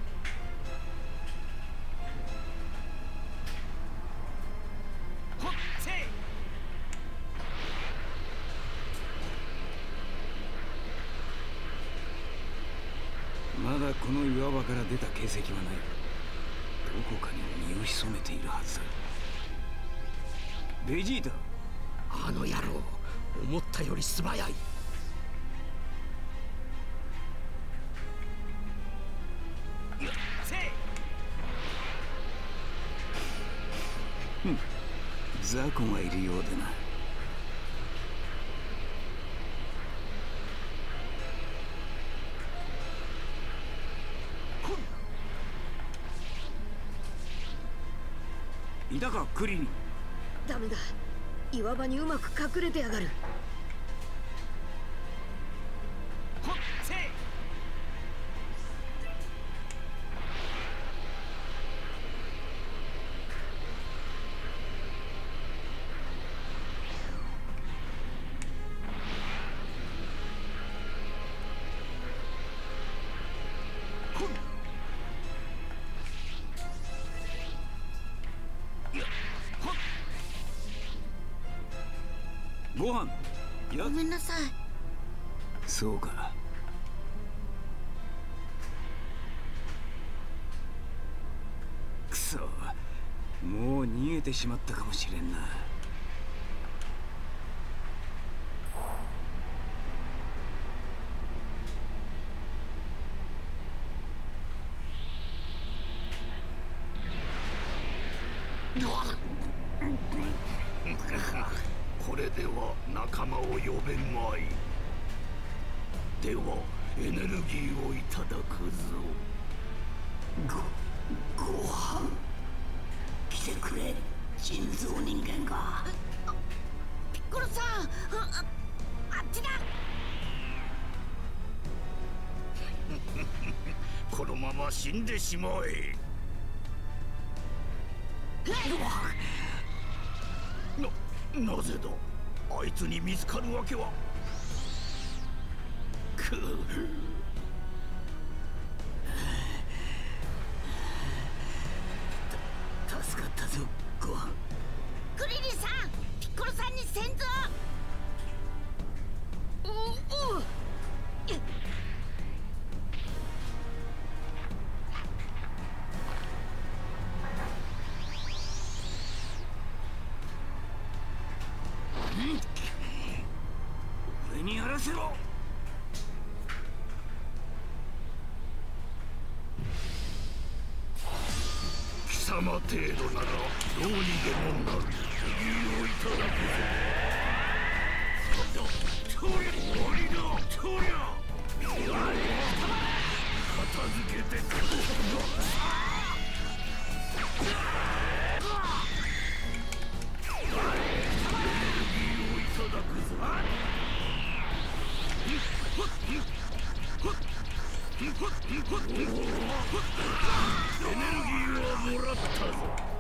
から出た形跡はない。どこかに身を潜めているはずだ。ベジータあの野郎思ったより素早い。ふん。雑魚がいるようでなかクリリンダメだ。岩場にうまく隠れてやがる。ご飯。ごめんなさい。そうか。くそ。もう逃げてしまったかもしれんなま死んでしまえ。ななぜだ？あいつに見つかるわけは。く俺にやらせろ貴様程度ならどうにでもなる理由をいただくぞとりゃ終わりだとりゃ片付けてくれエネルギーはもらったぞ。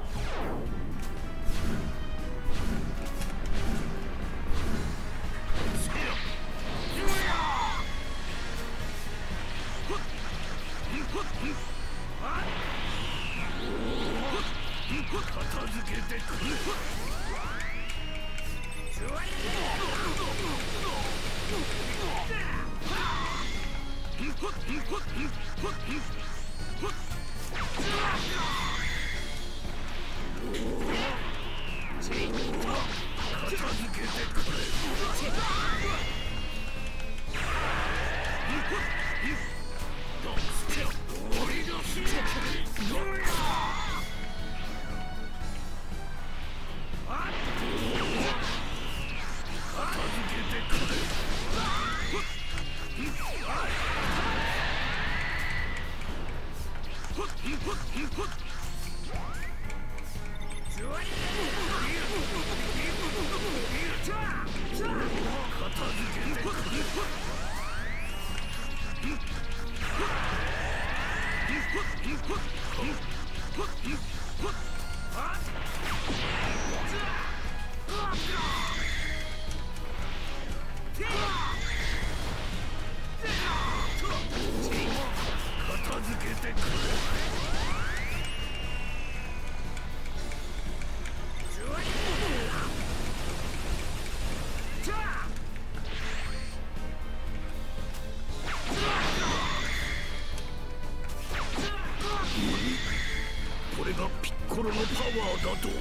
Don't do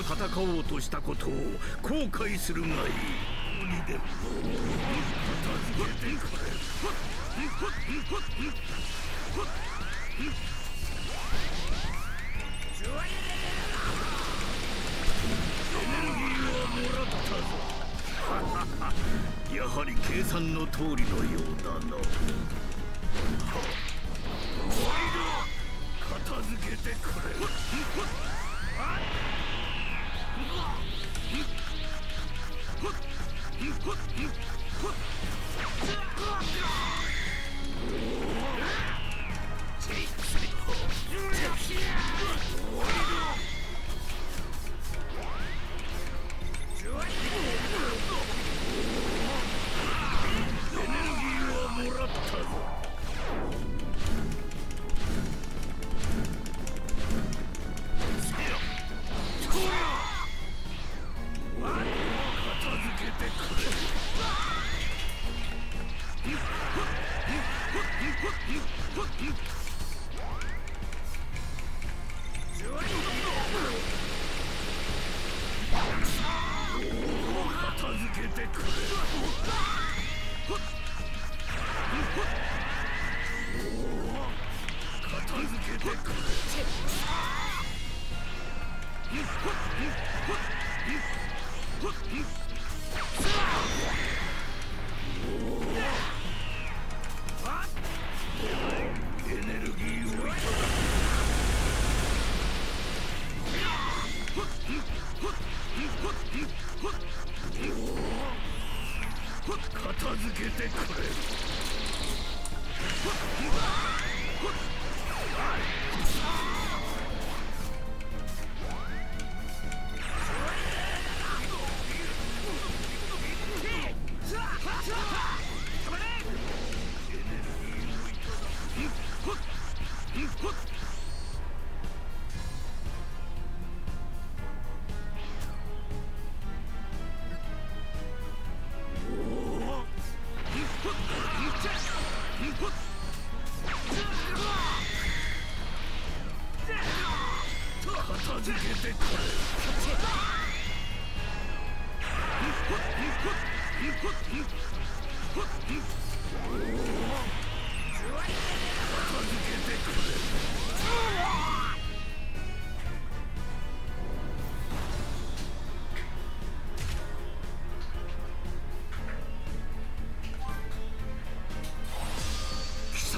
戦おうとしたことを後悔するがいい。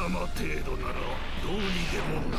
様程度ならどうにでも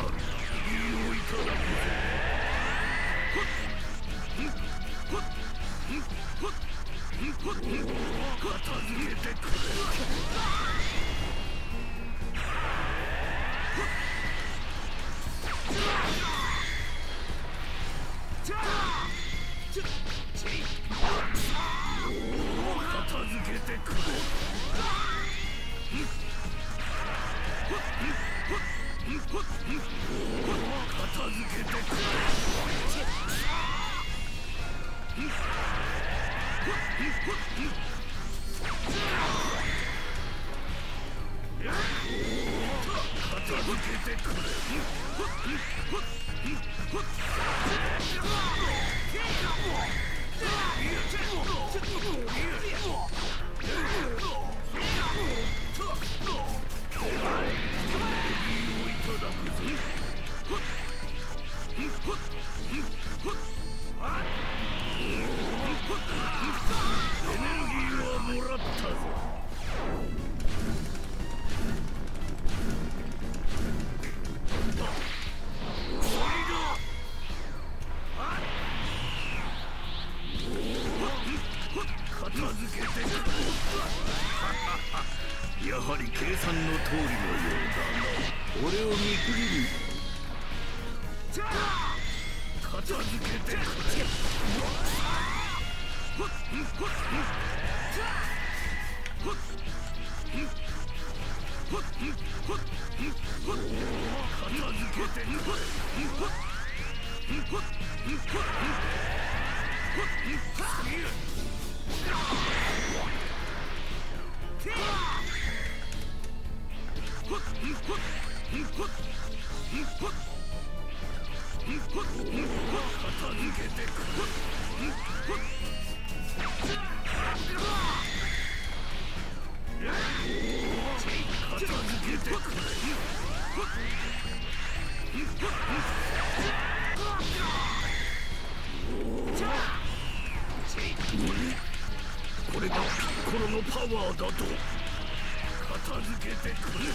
ワーだと片付けてくれ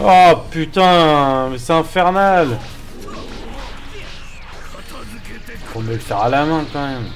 Oh putain, mais c'est infernal. Faut me le faire à la main quand même.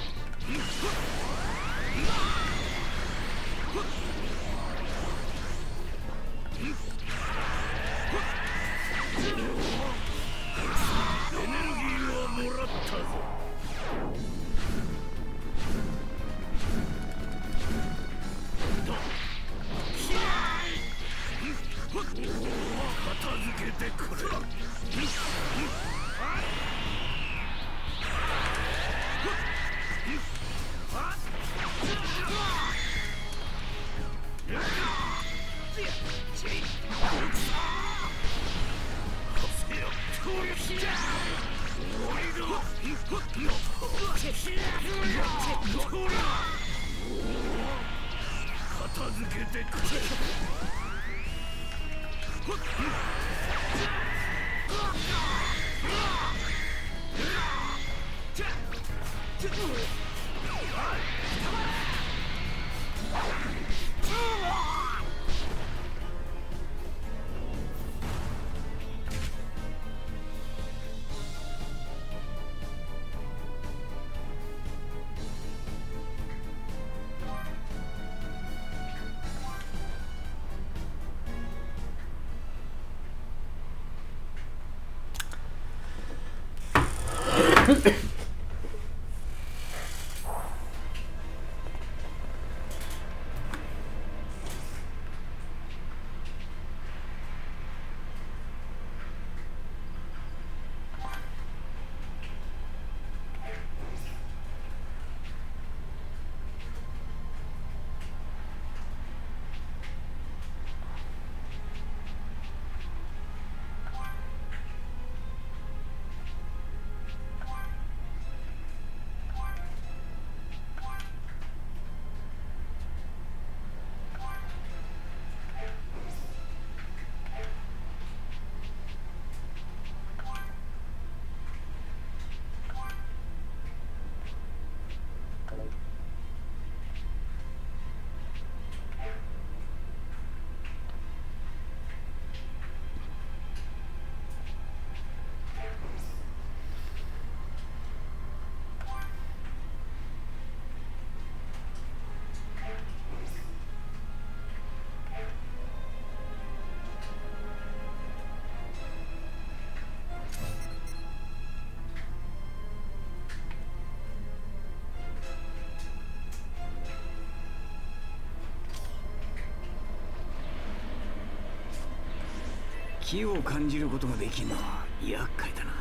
気を感じることができんのは厄介だな。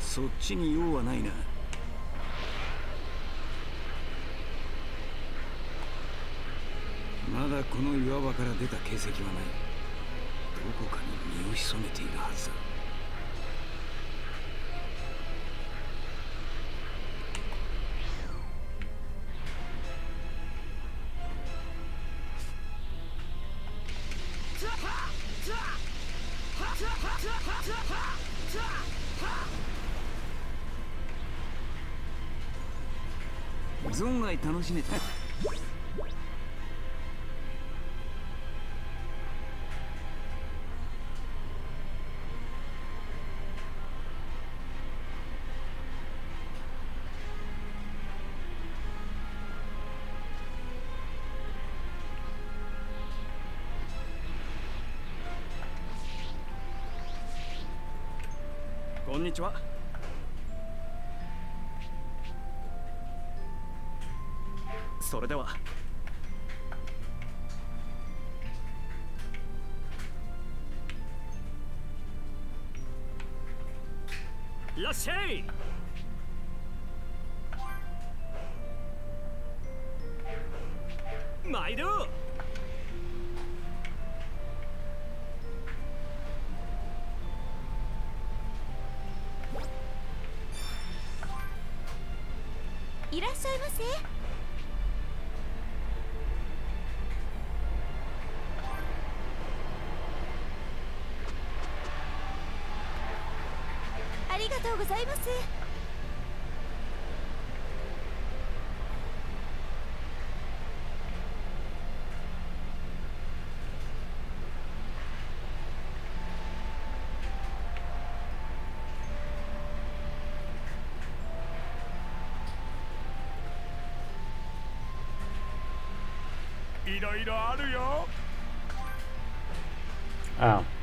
そっちに用はないな。まだこの岩場から出た形跡はない。どこかに身を潜めているはずだ。存外楽しめた。こんにちは。それでは。いらっしゃい。毎度。いらっしゃいませ。ございますいろいろあるよ Ah.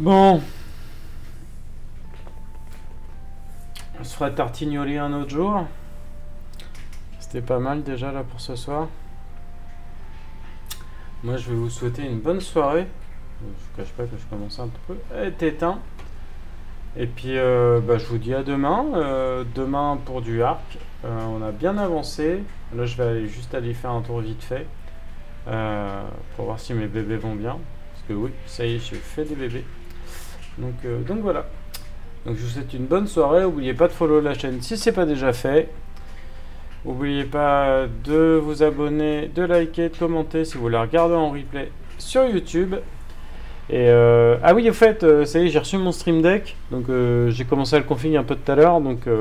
Bon. On se fera tartignoli un autre jour. C'était pas mal déjà là pour ce soir moi je vais vous souhaiter une bonne soirée. Je vous cache pas que je commence un peu. À être éteint. Et puis euh, bah, je vous dis à demain. Euh, demain pour du arc euh, on a bien avancé. Là je vais aller juste aller faire un tour vite fait euh, pour voir si mes bébés vont bien. Parce que oui ça y est j'ai fait des bébés. Donc, euh, donc voilà. Donc je vous souhaite une bonne soirée. N'oubliez pas de follow la chaîne si c'est pas déjà fait Pas de vous abonner, de liker, de commenter si vous la regardez en replay sur YouTube. Et euh, ah oui, au fait, euh, ça y est, j'ai reçu mon Stream Deck. Donc euh, j'ai commencé à le configurer un peu tout à l'heure. Donc il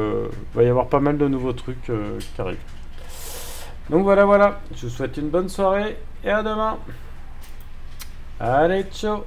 va y avoir pas mal de nouveaux trucs qui arrivent. Donc voilà, voilà. Je vous souhaite une bonne soirée et à demain. Allez, ciao